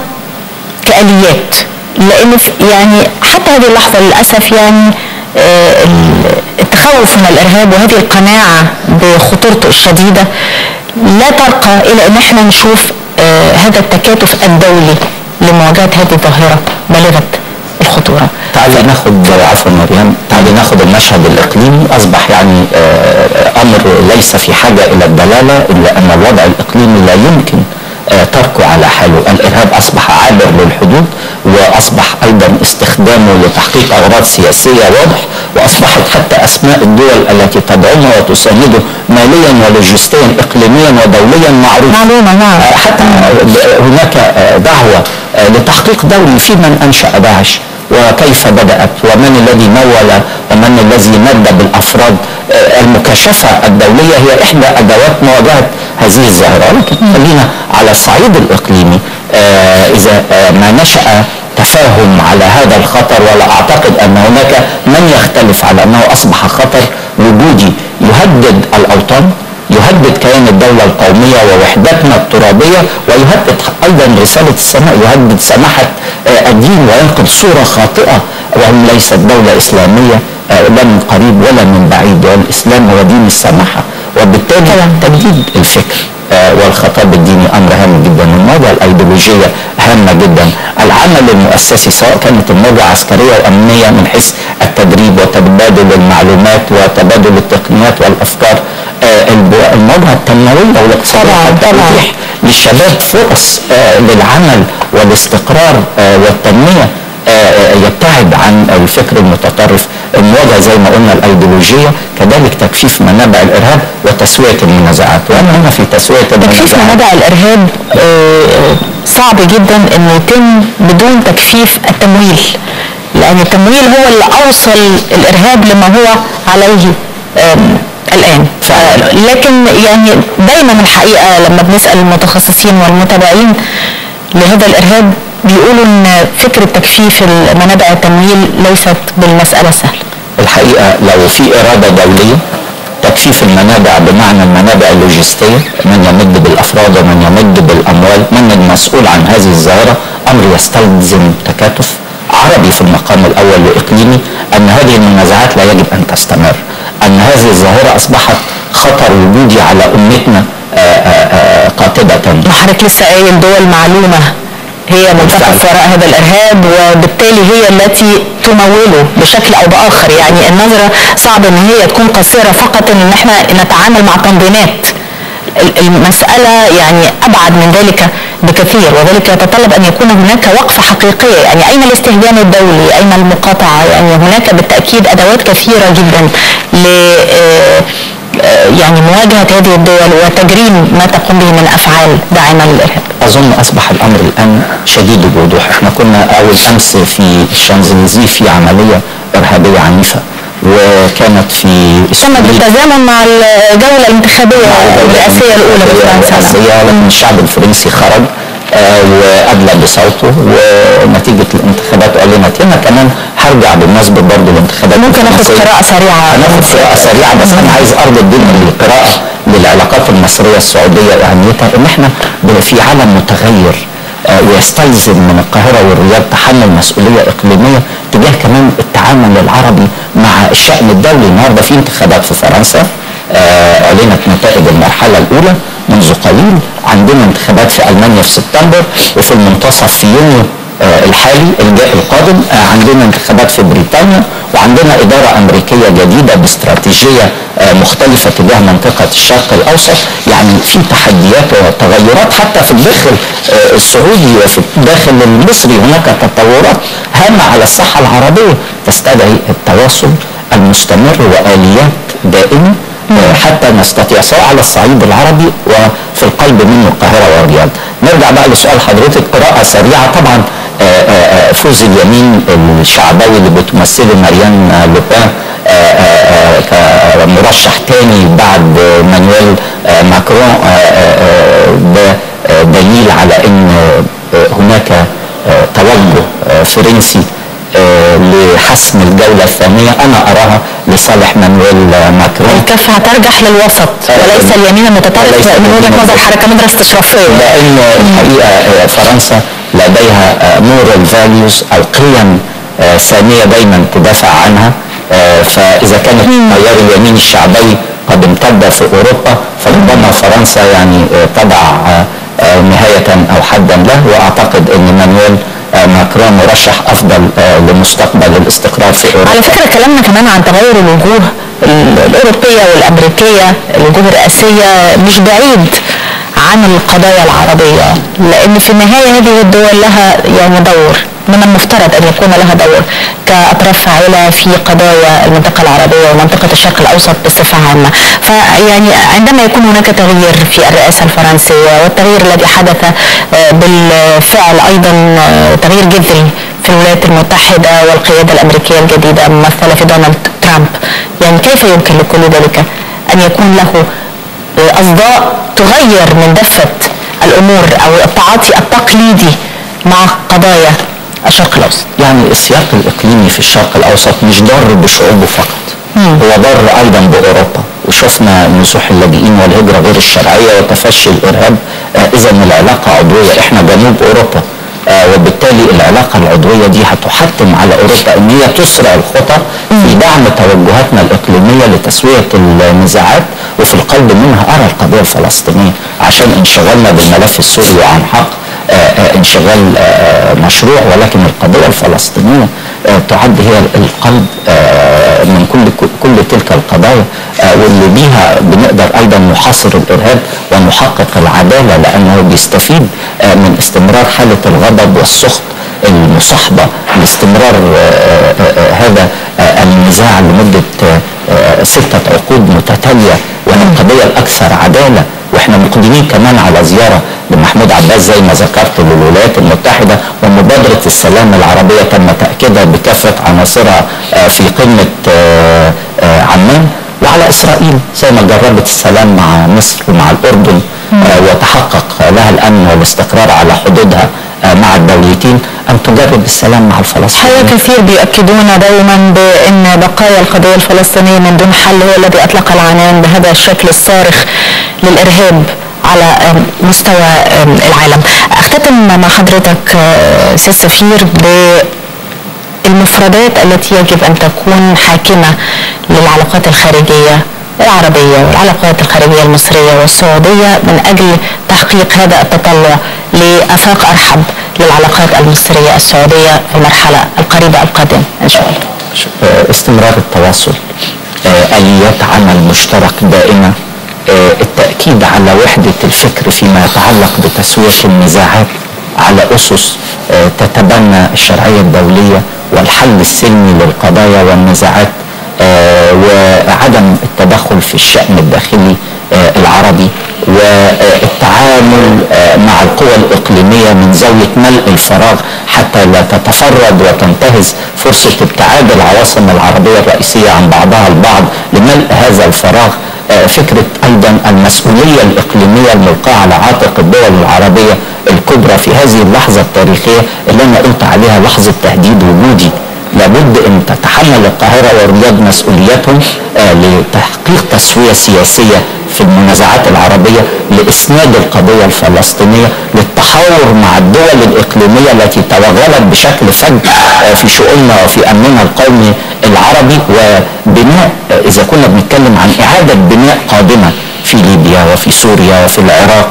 كآليات لأن يعني حتى هذه اللحظة للأسف يعني آه، ال- التخوف من الإرهاب وهذه القناعة بخطورته الشديدة لا ترقى إلى أن إحنا نشوف آه، هذا التكاتف الدولي لمواجهة هذه الظاهرة بالغة الخطورة. تعالي ناخد عفوا مريم تعالي ناخد المشهد الإقليمي. أصبح يعني آه، أمر ليس في حاجة إلى الدلالة إلا أن الوضع الإقليمي لا يمكن تركه على حاله. الإرهاب أصبح عابر للحدود وأصبح أيضا استخدامه لتحقيق أغراض سياسية واضح وأصبحت حتى أسماء الدول التي تدعمه وتسانده ماليا ولوجستيا اقليميا ودوليا معروفه معلومة نعم. آه، حتى هناك آه، دعوة آه، لتحقيق دولي في من أنشأ داعش. وكيف بدأت؟ ومن الذي مول؟ ومن الذي مد بالأفراد؟ المكاشفة الدولية هي إحدى أدوات مواجهة هذه الظاهرة. ولكن خلينا على الصعيد الإقليمي. آه، إذا آه، ما نشأ تفاهم على هذا الخطر ولا أعتقد أن هناك من يختلف على أنه أصبح خطر وجودي يهدد الأوطان يهدد كيان الدولة القومية ووحدتنا الترابية ويهدد أيضا رسالة السماء يهدد سماحة آه، الدين وينقل صورة خاطئة وهم ليست دولة إسلامية آه، لا من قريب ولا من بعيد والإسلام هو دين السماحة. وبالتالي تجديد الفكر آه، والخطاب الديني أمر هام جدا الموجه الأيديولوجية هامة جدا. العمل المؤسسي سواء كانت الموجه عسكرية وامنيه من حيث التدريب وتبادل المعلومات وتبادل التقنيات والأفكار آه، طبعاً، قد طبعاً. تتيح للشباب فرص آه، للعمل والاستقرار آه، والتنمية آه، يبتعد عن الفكر المتطرف المواجهة زي ما قلنا الأيديولوجية كذلك تكفيف منابع الإرهاب وتسوية المنازعات وأنا هنا في تسوية تكفيف المنازعات منابع الإرهاب صعب جدا انه يتم بدون تكفيف التمويل لأن التمويل هو اللي أوصل الإرهاب لما هو عليه الآن. لكن يعني دايما الحقيقة لما بنسأل المتخصصين والمتابعين لهذا الإرهاب بيقولوا إن فكره تكفيف منابع التمويل ليست بالمسألة سهلة. الحقيقة لو في إرادة دولية تكثيف المنابع بمعنى المنابع اللوجستية من يمد بالأفراد ومن يمد بالأموال من المسؤول عن هذه الظاهره أمر يستلزم تكاتف. عربي في المقام الأول واقليمي أن هذه المنازعات لا يجب أن تستمر أن هذه الظاهرة أصبحت خطر وجودي على أمتنا آآ آآ قاطبة. ما حضرتك لسه قايل دول معلومة هي بالفعل. وراء هذا الإرهاب وبالتالي هي التي تموله بشكل أو بآخر. يعني النظرة صعب إن هي تكون قصيرة فقط إن إحنا نتعامل مع تنظيمات. ال- المسألة يعني أبعد من ذلك. بكثير وذلك يتطلب أن يكون هناك وقفة حقيقية يعني أين الاستهجان الدولي؟ أين المقاطعة؟ يعني هناك بالتأكيد أدوات كثيرة جدا ل آه، آه، يعني مواجهة هذه الدول وتجريم ما تقوم به من أفعال داعمة للإرهاب. أظن أصبح الأمر الآن شديد الوضوح إحنا كنا أول أمس في الشانزليزيه في عملية إرهابية عنيفة. وكانت في إسرائيل. بالتزامن مع الجولة الانتخابية الرئاسية الأولى في فرنسا الرئاسية لكن الشعب الفرنسي خرج آه، وأدلى بصوته ونتيجة الانتخابات أعلنت هنا كمان هرجع بالنسبة برضه للانتخابات ممكن اخد. قراءة سريعة هناخد قراءة سريعة بس أنا عايز أربط ضمن القراءة للعلاقات المصرية السعودية أهميتها إن إحنا في عالم متغير آه، ويستلزم من القاهرة والرياض تحمل مسؤولية إقليمية تجاه كمان التعامل العربي مع الشأن الدولي. النهاردة في انتخابات في فرنسا آه، أعلنت نتائج المرحلة الأولى منذ قليل. عندنا انتخابات في ألمانيا في سبتمبر وفي المنتصف في يونيو آه، الحالي القادم. آه، عندنا انتخابات في بريطانيا وعندنا إدارة أمريكية جديدة باستراتيجية آه، مختلفة تجاه منطقة الشرق الأوسط. يعني في تحديات وتغيرات حتى في الداخل آه، السعودي وفي الداخل المصري. هناك تطورات هامة على الساحة العربية تستدعي التواصل المستمر وآليات دائمة آه، حتى نستطيع سواء على الصعيد العربي وفي القلب منه القاهرة والرياض. نرجع بقى لسؤال حضرتك. قراءة سريعة طبعا. فوز اليمين الشعبوي اللي بتمثله مارين آه، لوبان آه، آه، آه، كمرشح تاني بعد آه، مانويل آه، ماكرون آه، آه، آه، ده آه، دليل على إن آه، هناك آه، توجه آه، فرنسي آه، لحسم الجولة الثانية. أنا أراها لصالح مانويل آه، ماكرون. الكفة هترجح للوسط. وليس اليمين المتطرف من اليمين نظر حركة مدرسة استشرافية لأن الحقيقة آه، فرنسا لديها moral values أو قيم آه، سامية دايما تدافع عنها. آه، فإذا كان التيار اليمين الشعبي قد امتد في أوروبا فربما فرنسا يعني آه، تضع آه، آه، نهاية أو حدا له. وأعتقد أن مانويل آه، ماكرون مرشح أفضل آه، لمستقبل الاستقرار في أوروبا. على فكرة كلامنا كمان عن تغير الوجوه ال- الأوروبية والأمريكية الوجوه الرئاسية مش بعيد. عن القضايا العربية لأن في النهاية هذه الدول لها يعني دور من المفترض أن يكون لها دور كأطراف فاعلة في قضايا المنطقة العربية ومنطقة الشرق الأوسط بصفة عامة. فيعني عندما يكون هناك تغيير في الرئاسة الفرنسية والتغيير الذي حدث آه، بالفعل أيضا آه، تغيير جذري في الولايات المتحدة والقيادة الأمريكية الجديدة ممثلة في دونالد ترامب. يعني كيف يمكن لكل ذلك أن يكون له أصداء تغير من دفة الأمور أو التعاطي التقليدي مع قضايا الشرق الأوسط. يعني السياق الإقليمي في الشرق الأوسط مش ضار بشعوبه فقط. هو ضار أيضا بأوروبا. وشفنا نزوح اللاجئين والهجرة غير الشرعية وتفشي الإرهاب. آه إذا العلاقة عضوية. إحنا جنوب أوروبا. آه وبالتالي العلاقة العضوية دي هتحتم على أوروبا أن هي تسرع الخطى في دعم توجهاتنا الإقليمية لتسوية النزاعات وفي القلب منها أرى القضية الفلسطينية عشان انشغلنا بالملف السوري عن حق آه، آه، انشغال آه، مشروع ولكن القضية الفلسطينية تعد هي القلب من كل كل تلك القضايا واللي بيها بنقدر أيضا نحاصر الإرهاب ونحقق العدالة لأنه بيستفيد من استمرار حالة الغضب والسخط المصاحبه لاستمرار آه، آه، آه، هذا النزاع لمدة ستة عقود متتالية وهي القضية الأكثر عدالة وإحنا مقدمين كمان على زيارة لمحمود عباس زي ما ذكرت للولايات المتحدة ومبادرة السلام العربية تم تأكيدها بكافة عناصرها في قمة عمان وعلى إسرائيل زي ما جربت السلام مع مصر ومع الأردن وتحقق لها الأمن والاستقرار على حدودها. مع الدولتين أن تجرب السلام مع الفلسطينيين. حقيقة كثير بيؤكدون دائما بأن بقايا القضية الفلسطينية من دون حل هو الذي أطلق العنان بهذا الشكل الصارخ للإرهاب على مستوى العالم. أختتم مع حضرتك آه، سيد سفير بالمفردات التي يجب أن تكون حاكمة للعلاقات الخارجية العربية والعلاقات الخارجية المصرية والسعودية من أجل تحقيق هذا التطلع لآفاق أرحب للعلاقات المصرية السعودية في المرحلة القريبة القادمة إن شاء الله. آه، استمرار التواصل. آه، آليات عمل مشترك دائمة. آه، التأكيد على وحدة الفكر فيما يتعلق بتسوية النزاعات على أسس تتبنى الشرعية الدولية والحل السلمي للقضايا والنزاعات وعدم التدخل في الشأن الداخلي العربي. والتعامل آه، مع القوى الإقليمية من زاوية ملء الفراغ حتى لا تتفرد وتنتهز فرصة ابتعاد العواصم العربية الرئيسية عن بعضها البعض لملء هذا الفراغ. آه، فكرة أيضا المسؤولية الإقليمية الملقاة على عاتق الدول العربية الكبرى في هذه اللحظة التاريخية اللي أنا قلت عليها لحظة تهديد وجودي. لابد ان تتحمل القاهرة والرياض مسؤولياتهم آه، لتحقيق تسوية سياسية في المنازعات العربية لإسناد القضية الفلسطينية للتحاور مع الدول الإقليمية التي توغلت بشكل فج آه، في شؤوننا وفي أمننا القومي العربي وبناء آه، إذا كنا بنتكلم عن إعادة بناء قادمة في ليبيا وفي سوريا وفي العراق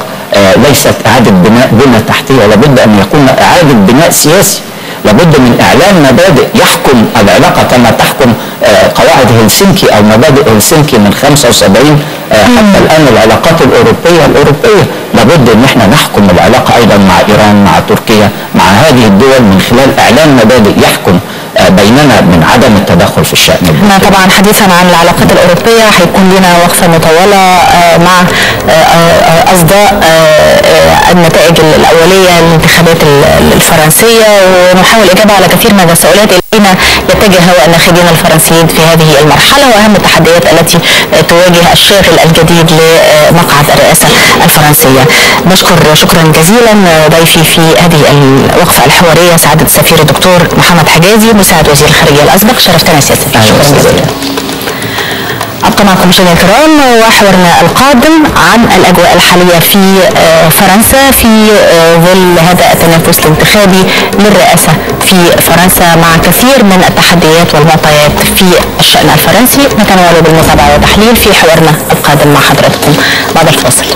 ليست إعادة بناء بنى تحتية لابد أن يكون إعادة بناء سياسي. لابد من إعلان مبادئ يحكم العلاقة كما تحكم آه، قواعد هلسنكي أو مبادئ هلسنكي من 75 آه، حتى الآن العلاقات الأوروبية الأوروبية لابد إن إحنا نحكم العلاقة أيضا مع إيران مع تركيا مع هذه الدول من خلال إعلان مبادئ يحكم. بيننا من عدم التدخل في الداخلي. إحنا طبعا حديثا عن العلاقات الأوروبية هيكون لنا وقفة مطولة آه، مع آه، آه، أصداء النتائج الأولية للانتخابات ال- الفرنسية. ونحاول الإجابة على كثير من التساؤلات أين يتجه الناخبين الفرنسيين في هذه المرحلة وأهم التحديات التي تواجه الشاغل الجديد لمقعد الرئاسة الفرنسية. بشكر شكرا جزيلا ضيفي في هذه الوقفة الحوارية سعادة السفير الدكتور محمد حجازي. مساعد وزير الخارجية الأسبق. شرفتنا وسهلا. جزيلا. أبقى معكم مشاهدينا الكرام. وحوارنا القادم عن الأجواء الحالية في آه، فرنسا في آه، ظل هذا التنافس الانتخابي للرئاسة في فرنسا مع كثير من التحديات والمعطيات في الشأن الفرنسي. نتناول بالمتابعة والتحليل في حوارنا القادم مع حضراتكم بعد الفاصل.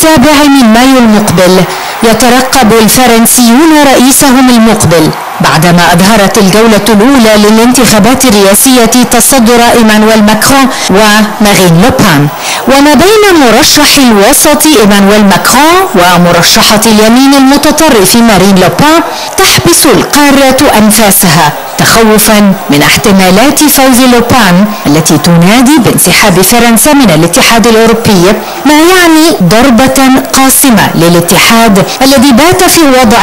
السابع من مايو المقبل. يترقب الفرنسيون رئيسهم المقبل. بعدما أظهرت الجولة الأولى للانتخابات الرئاسية تصدر إيمانويل ماكرون ومارين لوبان وما بين مرشح الوسط إيمانويل ماكرون ومرشحة اليمين المتطرف مارين لوبان تحبس القارة أنفاسها. تخوفا من احتمالات فوز لوبان التي تنادي بانسحاب فرنسا من الاتحاد الأوروبي ما يعني ضربة قاسمة للاتحاد الذي بات في وضع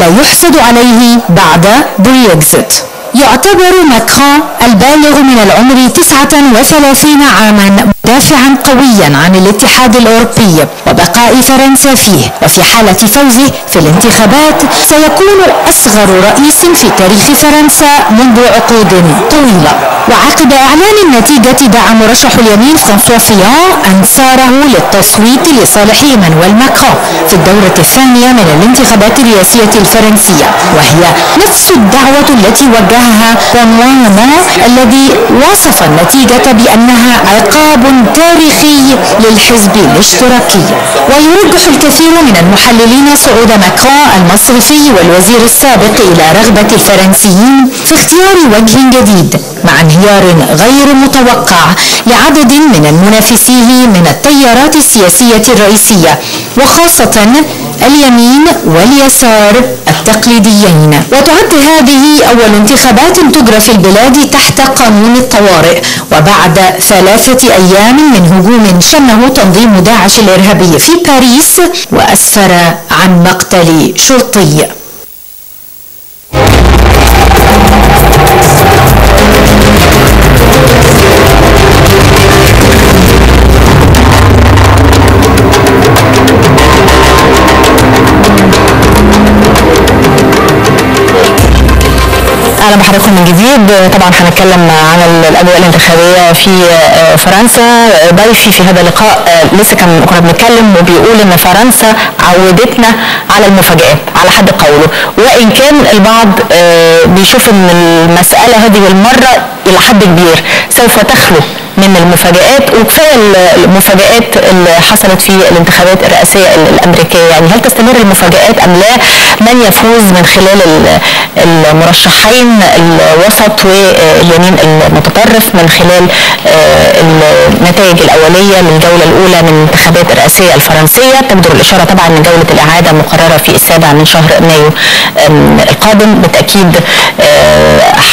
لا يحسد عليه بعد بريكزت يعتبر ماكرون البالغ من العمر 39 عاما. مدافعا قويا عن الاتحاد الأوروبي وبقاء فرنسا فيه وفي حالة فوزه في الانتخابات سيكون أصغر رئيس في تاريخ فرنسا منذ عقود طويلة. وعقب إعلان النتيجة دعا مرشح اليمين فرانسوا فيون انصاره للتصويت لصالح ايمانويل ماكرون في الدورة الثانية من الانتخابات الرئاسية الفرنسية وهي نفس الدعوة التي وجهها بونوان الذي وصف النتيجة بأنها عقاب تاريخي للحزب الاشتراكي. ويرجح الكثير من المحللين صعود ماكرون المصرفي والوزير السابق إلى رغبة الفرنسيين في اختيار وجه جديد مع انهيار غير متوقع لعدد من المنافسيه من التيارات السياسية الرئيسية وخاصة اليمين واليسار التقليديين. وتعد هذه أول انتخابات تجرى في البلاد تحت قانون الطوارئ وبعد ثلاثة أيام من هجوم شنه تنظيم داعش الإرهابي في باريس وأسفر عن مقتل شرطي. أهلا بحضراتكم من جديد. طبعا هنتكلم عن الاجواء الانتخابية في فرنسا. ضيفي في هذا اللقاء لسه كان كنا بنتكلم وبيقول إن فرنسا عودتنا على المفاجآت على حد قوله. وإن كان البعض بيشوف إن المسألة هذه المره إلى حد كبير سوف تخلو من المفاجآت. وكفاية المفاجآت اللي حصلت في الانتخابات الرئاسية الأمريكية. يعني هل تستمر المفاجآت أم لا؟ من يفوز من خلال المرشحين الوسط واليمين المتطرف من خلال النتائج الأولية للجوله الأولى من الانتخابات الرئاسية الفرنسية. تجدر الإشارة طبعا إن جولة الإعادة مقررة في السابع من شهر مايو القادم. بالتأكيد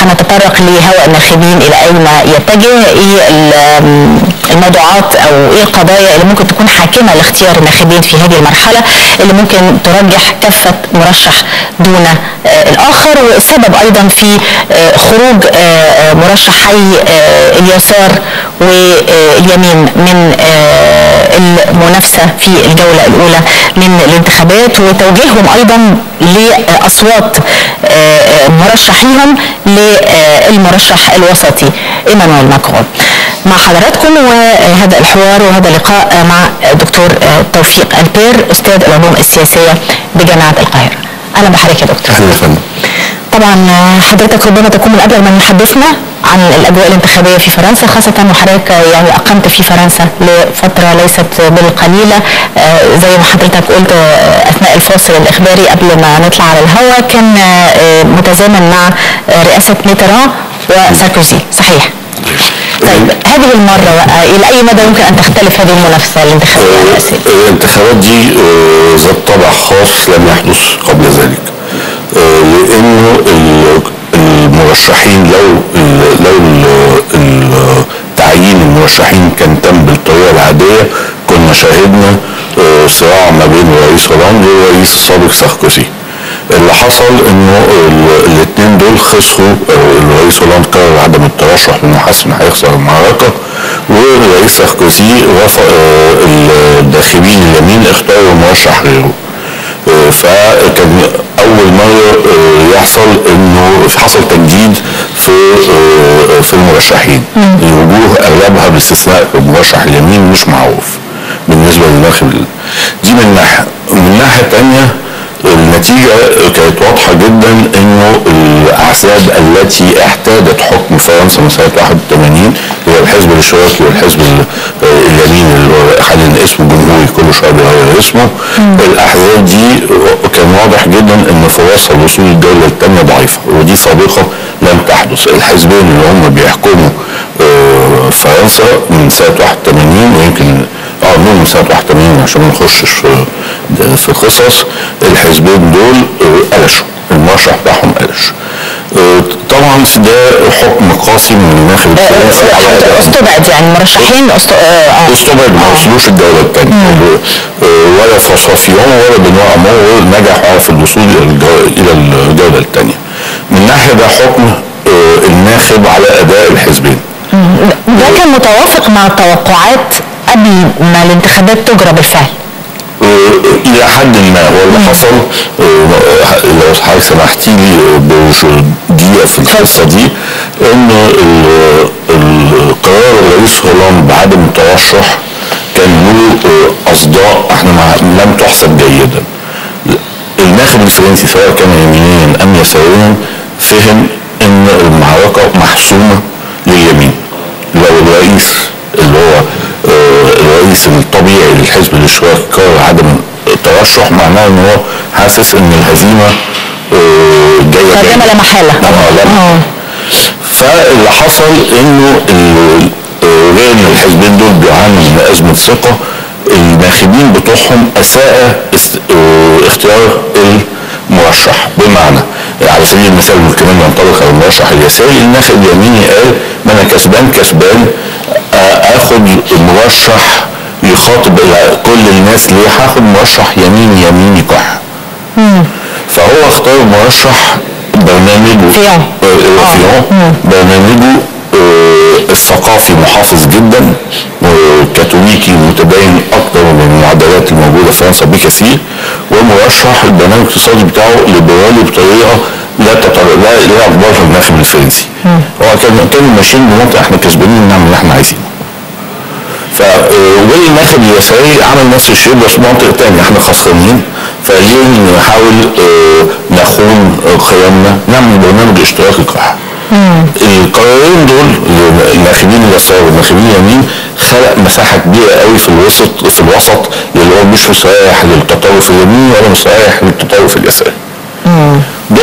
هنتطرق لهواء الناخبين إلى اين يتجه. إيه الموضوعات أو إيه القضايا اللي ممكن تكون حاكمة لاختيار الناخبين في هذه المرحلة اللي ممكن ترجح كفه مرشح دون الآخر والسبب أيضا في خروج مرشحي اليسار واليمين من المنافسة في الجوله الأولى من الانتخابات وتوجيههم أيضا لأصوات مرشحيهم للمرشح الوسطي إيمانويل ماكرون. مع حضراتكم وهذا الحوار وهذا اللقاء مع دكتور توفيق البير أستاذ العلوم السياسية بجامعة القاهرة. أهلا بحضرتك يا دكتور. أهلا فندم طبعا حضرتك ربما تكون من قبل من حدثنا عن الأجواء الانتخابية في فرنسا خاصة وحضرتك يعني أقمت في فرنسا لفترة ليست بالقليلة. زي ما حضرتك قلت أثناء الفاصل الإخباري قبل ما نطلع على الهواء كان متزامن مع رئاسة ميتران وساركوزي. صحيح؟ طيب هذه المرة بقى إلى أي مدى يمكن أن تختلف هذه المنافسة الانتخابية الرئاسية؟ الانتخابات دي ذات طابع خاص لم يحدث قبل ذلك. لأنه المرشحين لو لو تعيين المرشحين كان تم بالطريقة العادية كنا شاهدنا صراع ما بين الرئيس هولاند والرئيس السابق ساركوزي. اللي حصل إنه الاثنين دول خسروا الرئيس هولاند قرر عدم الترشح لأنه حس إنه هيخسر المعركة والرئيس ساركوزي وافق الداخلين اليمين اختاروا مرشح غيره فكان أول مرة يحصل إنه حصل تجديد في في المرشحين. الوجوه أغلبها باستثناء المرشح اليمين مش معروف بالنسبة للناخب دي من ناحية. من ناحية ثانية النتيجة كانت واضحة جدا إنه الأحزاب التي احتاجت حكم فرنسا من سنة 81 هي الحزب الاشتراكي والحزب اليمين اللي حاليا اسمه جمهوري كل شوية بيغير اسمه. الأحزاب دي كان واضح جدا إن فرصها لوصول الدولة الثانية ضعيفة ودي سابقة لم تحدث. الحزبين اللي هم بيحكموا فرنسا من سنة 81 ويمكن آه من سنة 81 عشان ما نخشش في قصص الحزبين دول قلشوا المرشح بتاعهم قلش طبعا ده حكم قاسي من الناخب الفرنسي على أستبعد يعني مرشحين أست... آه. أستبعد ما وصلوش الدولة الثانية ولا فصافيون ولا بنوع امور نجحوا في الوصول إلى الجولة الثانية من ناحية ده حكم الناخب على أداء الحزبين. ده كان متوافق مع التوقعات قبل ما الانتخابات تجرى بالفعل. إلى حد ما هو اللي حصل لو حضرتك سمحتي لي دقيقه في القصة دي إن القرار الرئيس هولاند بعدم الترشح كان له أصداء إحنا لم تحسب جيدا. الناخب الفرنسي سواء كان يمينيا أم يساريا فهم إن المعركة محسومة لليمين. لو الرئيس اللي هو الرئيس الطبيعي للحزب الاشتراكي قرر عدم الترشح معناه إن هو حاسس إن الهزيمة آه، جاية جاية. لا آه. فاللي حصل إنه آه، غير الحزبين دول بيعانوا من أزمة ثقة الناخبين بتوعهم أساء آه، اختيار المرشح بمعنى على سبيل المثال كمان ينطبق على المرشح اليساري الناخب اليميني قال ما أنا كسبان كسبان اخد مرشح يخاطب كل الناس ليه هاخد مرشح يمين يميني كح فهو اختار مرشح برنامجه فيون. آه، آه، فيون برنامجه آه، الثقافي محافظ جدا كاثوليكي متدين أكتر من المعدلات الموجوده في فرنسا بكثير. ومرشح البرنامج الاقتصادي بتاعه ليبرالي بطريقة لا تطر... لا لا يقبلها الناخب الفرنسي. هو كان كانوا ماشيين بمنطق إحنا كسبانين نعمل اللي إحنا عايزينه. ف وجاي الناخب اليساري عمل نفس الشيء بس منطق تاني إحنا خسرانين فليه نحاول آه، نخون قيمنا نعمل برنامج اشتراكي قاعة القرارين دول الناخبين اليسار والناخبين اليمين خلق مساحة كبيرة قوي في الوسط في الوسط اللي هو مش مستريح للتطرف اليميني ولا مستريح للتطرف اليساري.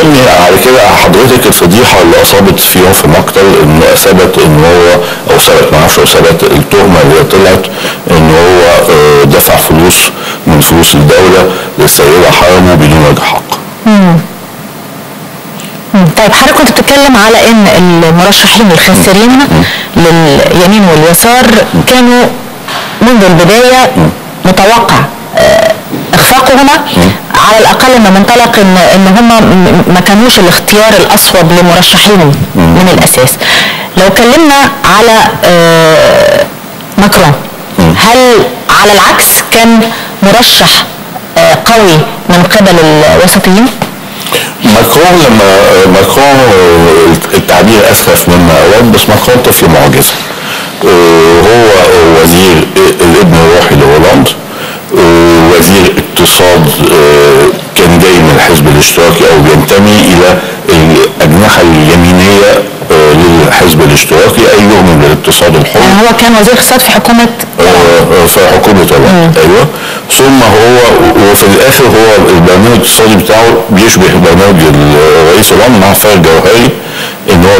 ضمن على كده حضرتك الفضيحة اللي أصابت فيهم في مقتل إن ثبت إن هو أو ثبت ما أعرفش أو ثبت التهمة اللي طلعت إن هو آه، دفع فلوس من فلوس الدولة للسيدة حرمه بدون وجه حق. طيب حضرتك كنت بتتكلم على إن المرشحين الخاسرين لليمين واليسار كانوا منذ البداية متوقع آه، إخفاقهما. على الأقل من منطلق ان إن هم ما كانوش الاختيار الأصوب لمرشحين من الأساس. لو اتكلمنا على آه، ماكرون هل على العكس كان مرشح آه، قوي من قبل الوسطيين؟ ماكرون لما ماكرون التعبير اسخف مما اراد بس ماكرون طفل معجزة. آه، هو وزير الابن الروحي لهولندا. وزير اقتصاد آه، كان جاي من الحزب الاشتراكي أو بينتمي إلى الأجنحة اليمينية آه، للحزب الاشتراكي أي يؤمن بالاقتصاد الحر. يعني هو كان وزير اقتصاد في حكومة آه، في حكومة طبعا. أيوه. ثم هو وفي الآخر هو البرنامج الاقتصادي بتاعه بيشبه برنامج الرئيس هولندا مع فرق جوهري إن هو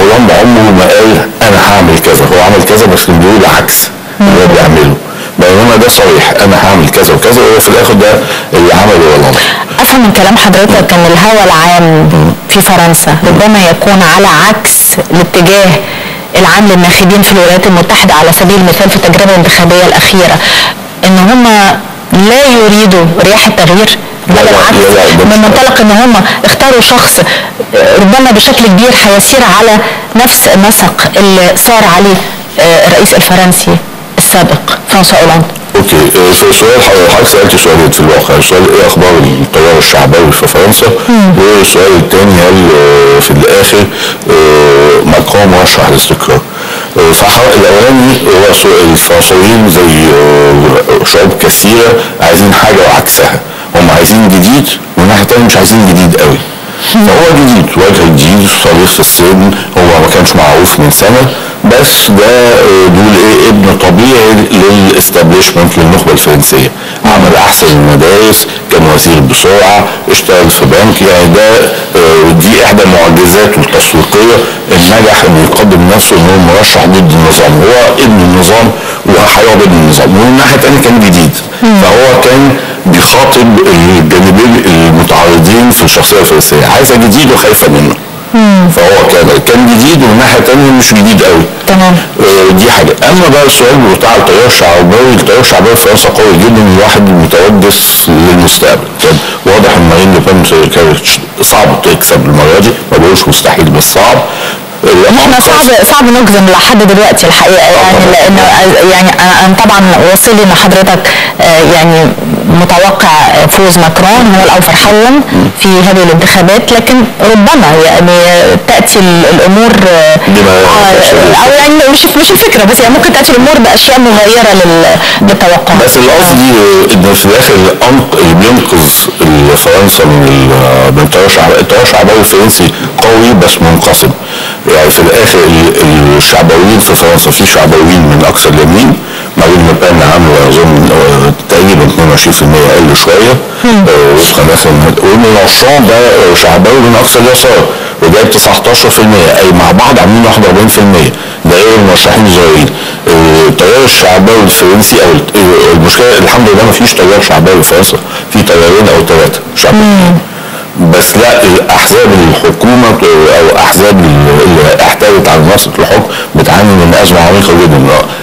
هولندا عمره ما قال أنا هعمل كذا. هو عمل كذا بس كان بيقول عكس. اللي هو بيعمله. بينما ده صريح أنا هعمل كذا وكذا وهو في الآخر ده اللي عمله هولندا أفهم من كلام حضرتك إن الهوى العام في فرنسا ربما يكون على عكس الاتجاه العام للناخبين في الولايات المتحدة على سبيل المثال في التجربة الانتخابية الأخيرة إن هم لا يريدوا رياح التغيير بل العكس من منطلق إن هم اختاروا شخص ربما بشكل كبير هيسير على نفس النسق اللي سار عليه آه، الرئيس الفرنسي. السابق فرانسوا اولاند okay. آه، سؤال حضرتك سألت سؤالين في الواقع. السؤال إيه أخبار التيار الشعبوي في فرنسا؟ والسؤال الثاني هل آه، في الآخر آه، ماكرون مرشح للاستقرار آه، هو سؤال الفرنسيين زي آه، شعوب كثيرة عايزين حاجة وعكسها. هم عايزين جديد ومن ناحية تانية مش عايزين جديد قوي. فهو جديد وجه جديد صريح في السن هو ما كانش معروف من سنة. بس ده آه، نقول إيه ابن طبيعي للإستابليشمنت للنخبة الفرنسية. عمل أحسن المدارس كان وزير بسرعة اشتغل في بنك يعني ده آه، دي إحدى معجزاته التسويقية. إن نجح انه يقدم نفسه إن هو مرشح ضد النظام. هو ابن النظام وهيقعد ابن النظام. ومن ناحية تانية كان جديد. فهو كان بيخاطب الجانبين المتعارضين في الشخصية الفرنسية. عايزة جديد وخايفة منه. فهو كان كان جديد ومن ناحية تانية مش جديد قوي. تمام. آه، دي حاجة. أما بقى السؤال بتاع التيار الشعبوي التيار الشعبوي في فرنسا قوي جدا الواحد متودس للمستقبل. كان واضح إن مارين لوبين كانت صعب تكسب المرة دي. ما بقولش مستحيل بس صعب. إحنا صعب صعب نجزم لحد دلوقتي الحقيقة يعني لأنه يعني أنا طبعا واصل لي إن حضرتك آه، يعني متوقع فوز ماكرون هو الأوفر حظا في هذه الانتخابات لكن ربما يعني تأتي ال- الأمور آه، آه، أو يعني مش مش الفكرة بس يعني ممكن تأتي الأمور بأشياء مغيرة لل- للتوقع. بس القصدي ان في الآخر اللي بينقذ فرنسا من ال- من التيار الشعبوي التيار الفرنسي قوي بس منقسم. يعني في الآخر ال- الشعبويين في فرنسا في شعبويين من اقصى اليمين مارين لوبان عامله اظن آه، تقريبا 22% أقل شوية آه، وفقا مثلا والمنشان ده آه، شعبوي من اقصى اليسار وجايب 19% أي مع بعض عاملين 41% ده غير المرشحين الصغيرين التيار الشعبوي الفرنسي أو الت- المشكلة الحمد لله ما فيش تيار شعبوي في فرنسا في تيارين أو ثلاثة شعبويين بس لا احزاب الحكومة أو أحزاب اللي احتوت على منصه الحكم بتعاني من أزمة عميقة جدا.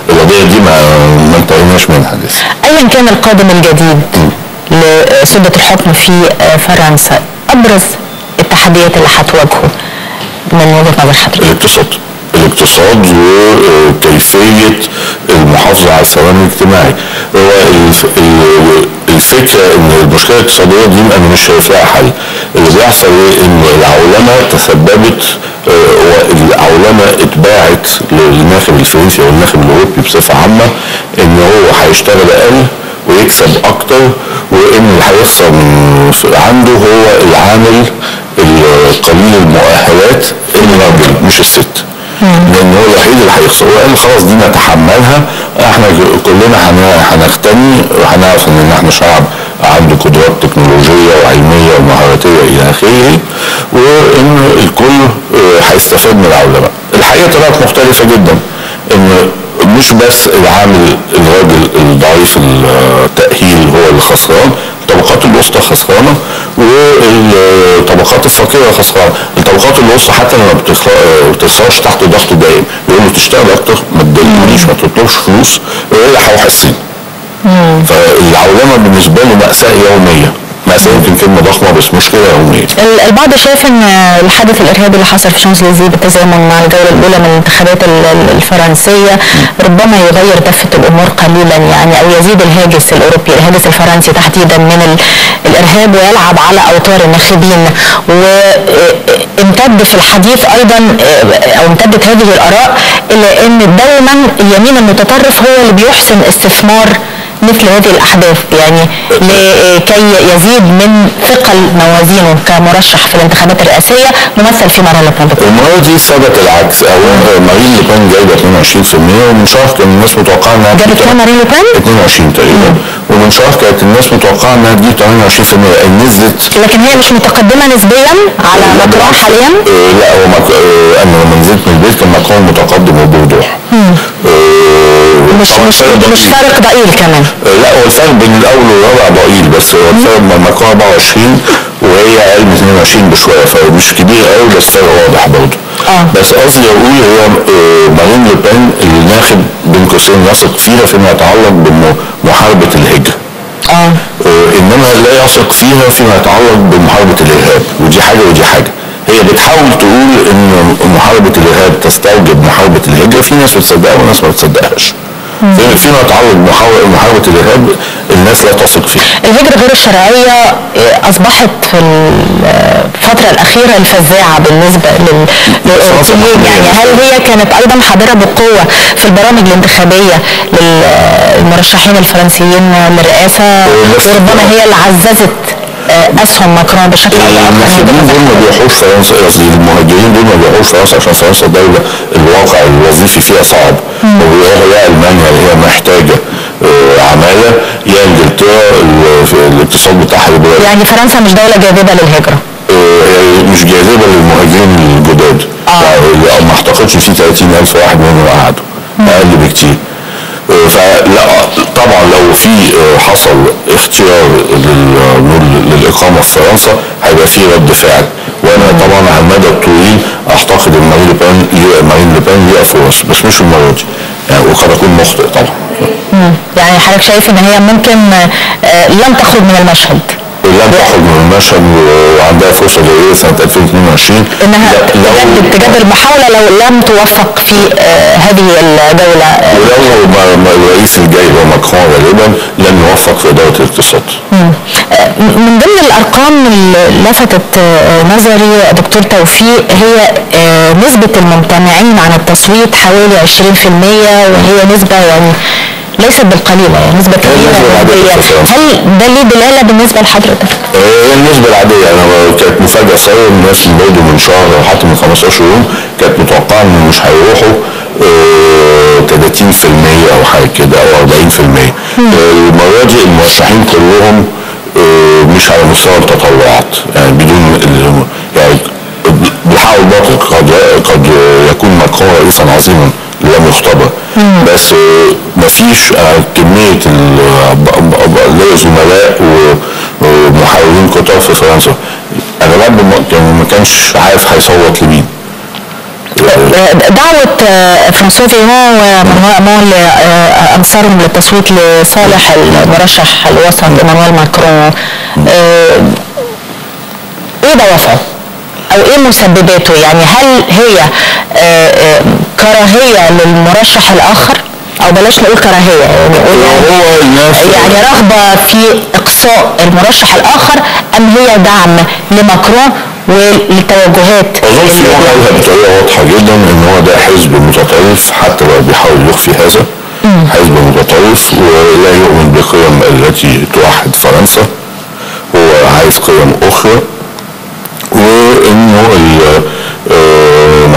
القضية دي ما ما انتهيناش منها لسه. ايا كان القادم الجديد لسدة الحكم في فرنسا أبرز التحديات اللي هتواجهه من وجهة نظر حضرتك؟ الاقتصاد الاقتصاد وكيفية المحافظة على السلام الاجتماعي هو الف- ال- الفكرة إن المشكلة الاقتصادية دي أنا مش شايف لها حل. اللي بيحصل إيه؟ إن العولمة تسببت آه، والعولمة اتباعت للناخب الفرنسي والناخب الأوروبي بصفة عامة إن هو هيشتغل أقل ويكسب أكتر وإن اللي هيخسر عنده هو العامل القليل المؤهلات الراجل مش الست. لأن هو الوحيد اللي هيخسر وقال خلاص دي نتحملها إحنا كلنا هن- هنغتني وهنعرف إن إحنا شعب عنده قدرات تكنولوجية وعلمية ومهاراتية إلى آخره وإن الكل آه، هيستفاد من العولمه. الحقيقة طلعت مختلفة جدا إن مش بس العامل الراجل الضعيف التأهيل هو اللي خسران الطبقات الوسطى خسرانة والطبقات الفقيرة خسرانة الطبقات الوسطى حتى لما بتخ- بتخسرش تحت ضغط دائم يقولوا تشتغل أكتر ما تدلونيش ما تطلبش فلوس وهي هيحسن فالعولمة بالنسبة له مأساة يومية. مأساة يمكن كلمة ضخمة بس مشكلة ال- البعض شايف إن الحدث الإرهابي اللي حصل في شانزليزيه بالتزامن مع الجولة الأولى من الانتخابات ال- ال- الفرنسية ربما يغير دفه الأمور قليلا يعني أو يزيد الهاجس الأوروبي الهاجس الفرنسي تحديدا من ال- الإرهاب ويلعب على أوتار الناخبين. وامتد في الحديث أيضا آه، أو امتدت هذه الآراء إلى إن دايما اليمين المتطرف هو اللي بيحسن استثمار مثل هذه الأحداث يعني لكي يزيد من ثقل موازينه كمرشح في الانتخابات الرئاسية ممثل في مارين لوبان المرة دي ثبت العكس أولا مارين لوبان جايبة 22% ومن شهر كان الناس متوقعة إنها جابت كام مارين لوبان؟ 22 تقريبا ومن شهر كانت الناس متوقعة إنها تجيب 28% أي نزلت لكن هي مش متقدمة نسبيا على ماكرون. حاليا آه، لا هو. آه، أنا لما نزلت من البيت كان ماكرون متقدم وبوضوح مش مش مش. فارق ضئيل كمان. آه، لا هو الفرق بين الأول والرابع ضئيل بس هو الفرق بين ماكرون 24 وهي أقل من 22 بشوية فمش كبير قوي بس فرق واضح برضه. آه. بس قصدي أقول هي آه، مارين لوبان اللي ناخد بين قوسين يثق فيها فيما يتعلق بمحاربه الهجرة. آه. آه، إنما لا يثق فيها فيما يتعلق بمحاربة الإرهاب ودي حاجة ودي حاجة. هي بتحاول تقول إن محاربة الإرهاب تستوجب محاربة الهجرة. في ناس بتصدقها وناس ما بتصدقهاش. في- فيما يتعلق محاربة الإرهاب الناس لا تثق فيها الهجرة غير الشرعية آه، أصبحت في الفترة الأخيرة الفزاعة بالنسبة لل- للأوروبيين يعني هل هي كانت أيضا حاضرة بقوة في البرامج الانتخابية للمرشحين الفرنسيين للرئاسة؟ بس- وربما هي اللي عززت آه، أسهم ماكرون بشكل المهاجرين دول ما بيروحوش فرنسا قصدي المهاجرين دول ما بيروحوش فرنسا عشان فرنسا دولة الواقع الوظيفي فيها صعب وبيروحوا يا المانيا اللي هي محتاجة آه، عمالة يا انجلترا الاقتصاد بتاعها يعني فرنسا مش دولة جاذبة للهجرة آه، مش جاذبة للمهاجرين الجداد يعني ما اعتقدش في 30 ألف واحد منهم قعدوا أقل بكتير آه، فلا طبعا لو في آه، حصل اختيار لل- نقول للإقامة في فرنسا هيبقى في رد فعل. وأنا طبعا على المدى الطويل أعتقد إن مارين لوبان ليه- مارين لوبان ليها فرص بس مش المرة دي. يعني وقد أكون مخطئ طبعا. يعني حضرتك شايف إن هي ممكن آه، لم تخرج من المشهد. لم تخرج من المشهد وعندها فرصة جيدة سنة 2022 إنها تجدد المحاولة لو لم توفق في آه، هذه الجولة آه، ولو الجاي هو ماكرون غالبا لن يوفق في إدارة الاقتصاد. من ضمن الأرقام اللي لفتت آه، نظري دكتور توفيق هي آه، نسبة الممتنعين عن التصويت حوالي 20% وهي نسبة يعني ليست يعني النسبة العادية نسبياً. في فرنسا. هل ده ليه دلالة بالنسبة لحضرتك؟ آه، النسبة العادية أنا كانت مفاجأة سوا الناس برضه من شهر أو حتى من 15 يوم كانت متوقعة إن مش هيروحوا آه، 30% أو حاجة كده أو 40% المره دي المرشحين كلهم آه، مش على مستوى التطوعات يعني بدون يعني بالحق الباطل قد قد يكون ماكرون رئيسا عظيما لم يختبر بس آه، مفيش آه، كمية ليا زملاء و- ومحاورين كتار في فرنسا اغلبهم كان- ما كانش عارف هيصوت لمين دعوة آه، فرانسوا فيرون ومانويل أمون لأنصارهم للتصويت لصالح المرشح الوسط إيمانويل ماكرون آه، إيه دوافعه؟ أو إيه مسبباته؟ يعني هل هي كراهية للمرشح الآخر؟ أو بلاش نقول كراهية يعني نقول يعني يعني رغبة في إقصاء المرشح الآخر أم هي دعم لماكرون وللتوجهات اظن في قالها بطريقه واضحة جدا إن هو ده حزب متطرف حتى لو بيحاول يخفي هذا حزب متطرف ولا يؤمن بالقيم التي توحد فرنسا. هو عايز قيم أخرى وإنه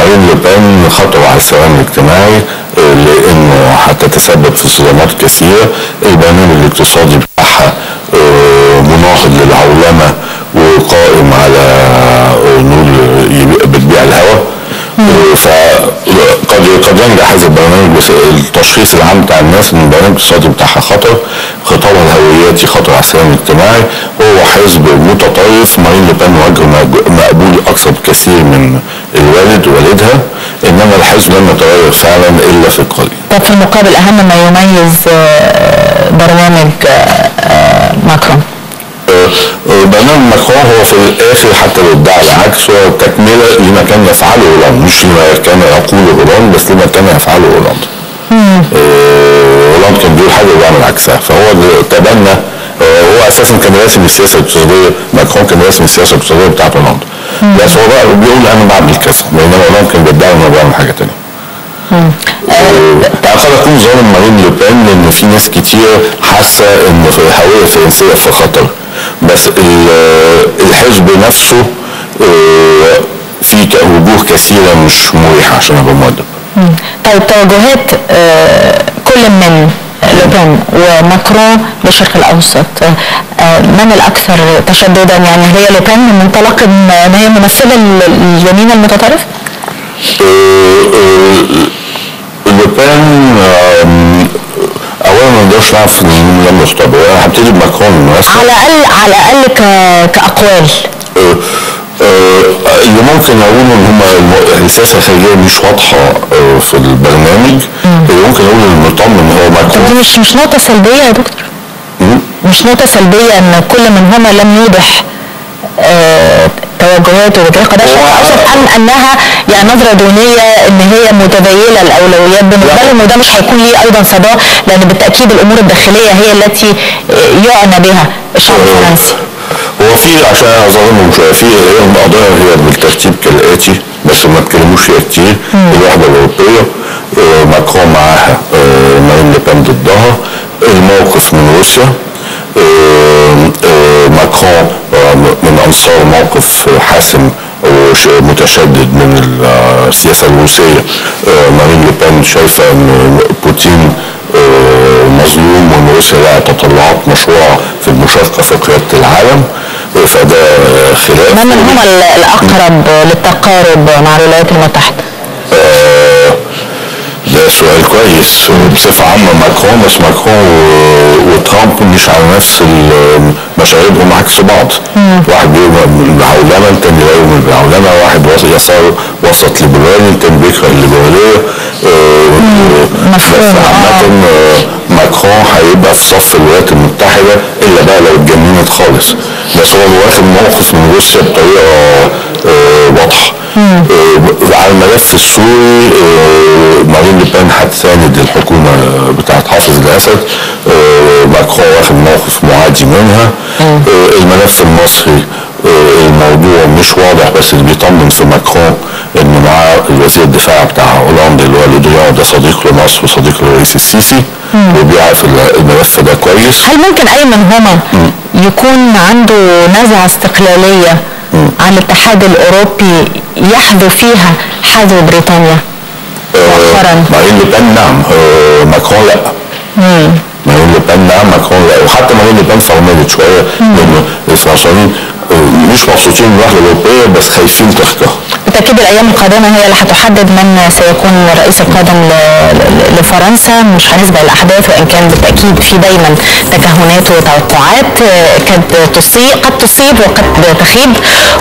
مارين لوبان خطر على السلام الاجتماعي لأنه هتتسبب في صدمات كثيرة. البرنامج الاقتصادي بتاعها آه، مناهض للعولمة وقائم على آه، نقول يبيع- بتبيع الهوى آه، فقد قد ينجح هذا البرنامج بس التشخيص العام بتاع الناس ان البرنامج الاقتصادي بتاعها خطر. خطابها الهوياتي خطر على السلام الاجتماعي. وهو حزب متطرف مارين لوبان وجه مق- مقبول أكثر بكثير من الوالد والدها إنما الحزب لم يتغير فعلا إلا في القليل. طب في المقابل أهم ما يميز آه، برنامج آه، آه، ماكرون؟ برنامج ماكرون هو في الآخر حتى لو ادعى العكس هو تكملة لما كان يفعله هولاند مش لما كان يقوله هولاند بس لما كان يفعله هولاند آه، هولاند كان بيقول حاجة وبيعمل عكسها. فهو تبنى هو أساسا كان راسم السياسة الأقتصادية ماكرون كان راسم السياسة الأقتصادية بتاعت هولاند بس هو بقى بيقول أنا بعمل كذا بينما هولاند كان بيدعي إنه بيعمل حاجة ثانية قد اكون ظالم مارين لوبان لأن في ناس كتير حاسة إن في الهويه الفرنسية في خطر. بس ال- الحزب نفسه آه، في وجوه كثيرة مش مريحة عشان أبقى مؤدب. طيب توجهات آه، كل من لوبان وماكرون للشرق الأوسط. آه، من الأكثر تشددا يعني هي لوبان من منطلق إن هي ممثلة ال- اليمين المتطرف؟ لوبان آم، اولا ما نقدرش نعرف إن لم يختبر أنا هبتدي بماكرون على الأقل على الأقل كأقوال. آه، آه، اللي ممكن أقوله إن هم السياسة الخارجية مش واضحة آه، في البرنامج. اللي ممكن أقول المطمن هو ماكرون دي مش مش نقطة سلبية يا دكتور. مش نقطة سلبية إن كل منهما لم يوضح آه، توجهاته وطريقة ده اقصد ام أنها يعني نظرة دونية إن هي متبينه الأولويات. بالنسبة. لهم وده مش هيكون ليه أيضا صدى لأن بالتأكيد الأمور الداخلية هي التي آه، يعنى بها الشعب الفرنسي. هو في عشان اظلمهم شوية في هي القضايا هي بالترتيب كالآتي بس ما اتكلموش فيها كتير. الوحده الأوروبية آه، ماكرون معاها آه، مارين لوبان ضدها الموقف من روسيا آه، آه، ماكرون من أنصار موقف حاسم متشدد من السياسة الروسية. مارين لوبان شايفة إن بوتين مظلوم وإن روسيا لها تطلعات مشروعة في المشاركة في قيادة العالم. فده خلاف. من هم ال- الأقرب للتقارب مع الولايات المتحدة. آه، ده سؤال كويس بصفة عامة ماكرون بس ماكرون وترامب مش على نفس مشاهدهم عكس بعض. واحد بيؤمن بالعولمة التاني لا يؤمن بالعولمة واحد يسار وسط ليبرالي التاني بيكره الليبرالية آه، بس عامة آه، ماكرون هيبقى في صف الولايات المتحدة إلا بقى لو اتجننت خالص. بس هو واخد موقف من روسيا بطريقة آه، واضحة. آه، على الملف السوري آه، مارين لوبان هتساند الحكومة بتاعت حافظ الأسد آه، ماكرون واخد موقف معادي منها. الملف المصري الموضوع مش واضح بس اللي بيطمن في ماكرون إن معاه الوزير الدفاع بتاع هولندا اللي هو لودريان ده صديق لمصر وصديق للرئيس السيسي وبيعرف الملف ده كويس. هل ممكن أي منهما يكون عنده نزعة استقلالية عن الاتحاد الأوروبي يحذو فيها حذو بريطانيا. مؤخراً. مارين لوبان نعم. آه، ماكرون لا. مارين لوبان نعم ماكرون لا. وحتى مارين لوبان فرملت شوية لأنه الفرنسيين آه، مش مبسوطين من الوحده الأوروبية بس خايفين تخكر بالتاكيد الأيام القادمة هي اللي هتحدد من سيكون الرئيس القادم لفرنسا مش هنسبق الأحداث وإن كان بالتأكيد في دايما تكهنات وتوقعات قد تصيب قد تصيب وقد تخيب.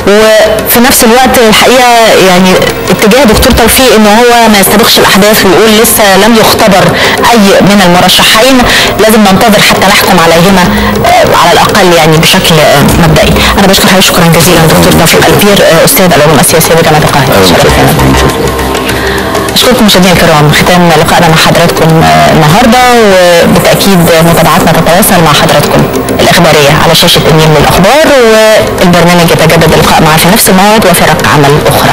وفي نفس الوقت الحقيقة يعني اتجاه دكتور توفيق ان هو ما يستبقش الأحداث ويقول لسه لم يختبر أي من المرشحين لازم ننتظر حتى نحكم عليهما آه، على الأقل يعني بشكل مبدئي. أنا بشكر حضرتك شكرا جزيلا دكتور توفيق البير آه، أستاذ العلوم السياسية بجامعة على لقائنا أشكركم مشاهدينا الكرام. ختام لقائنا مع حضراتكم النهارده وبالتأكيد متابعتنا تتواصل مع حضراتكم الإخبارية على شاشة النيل للاخبار والبرنامج يتجدد اللقاء معاه في نفس الموعد وفرق عمل أخرى.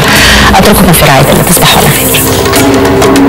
أترككم في رعاية الله. تصبحوا على خير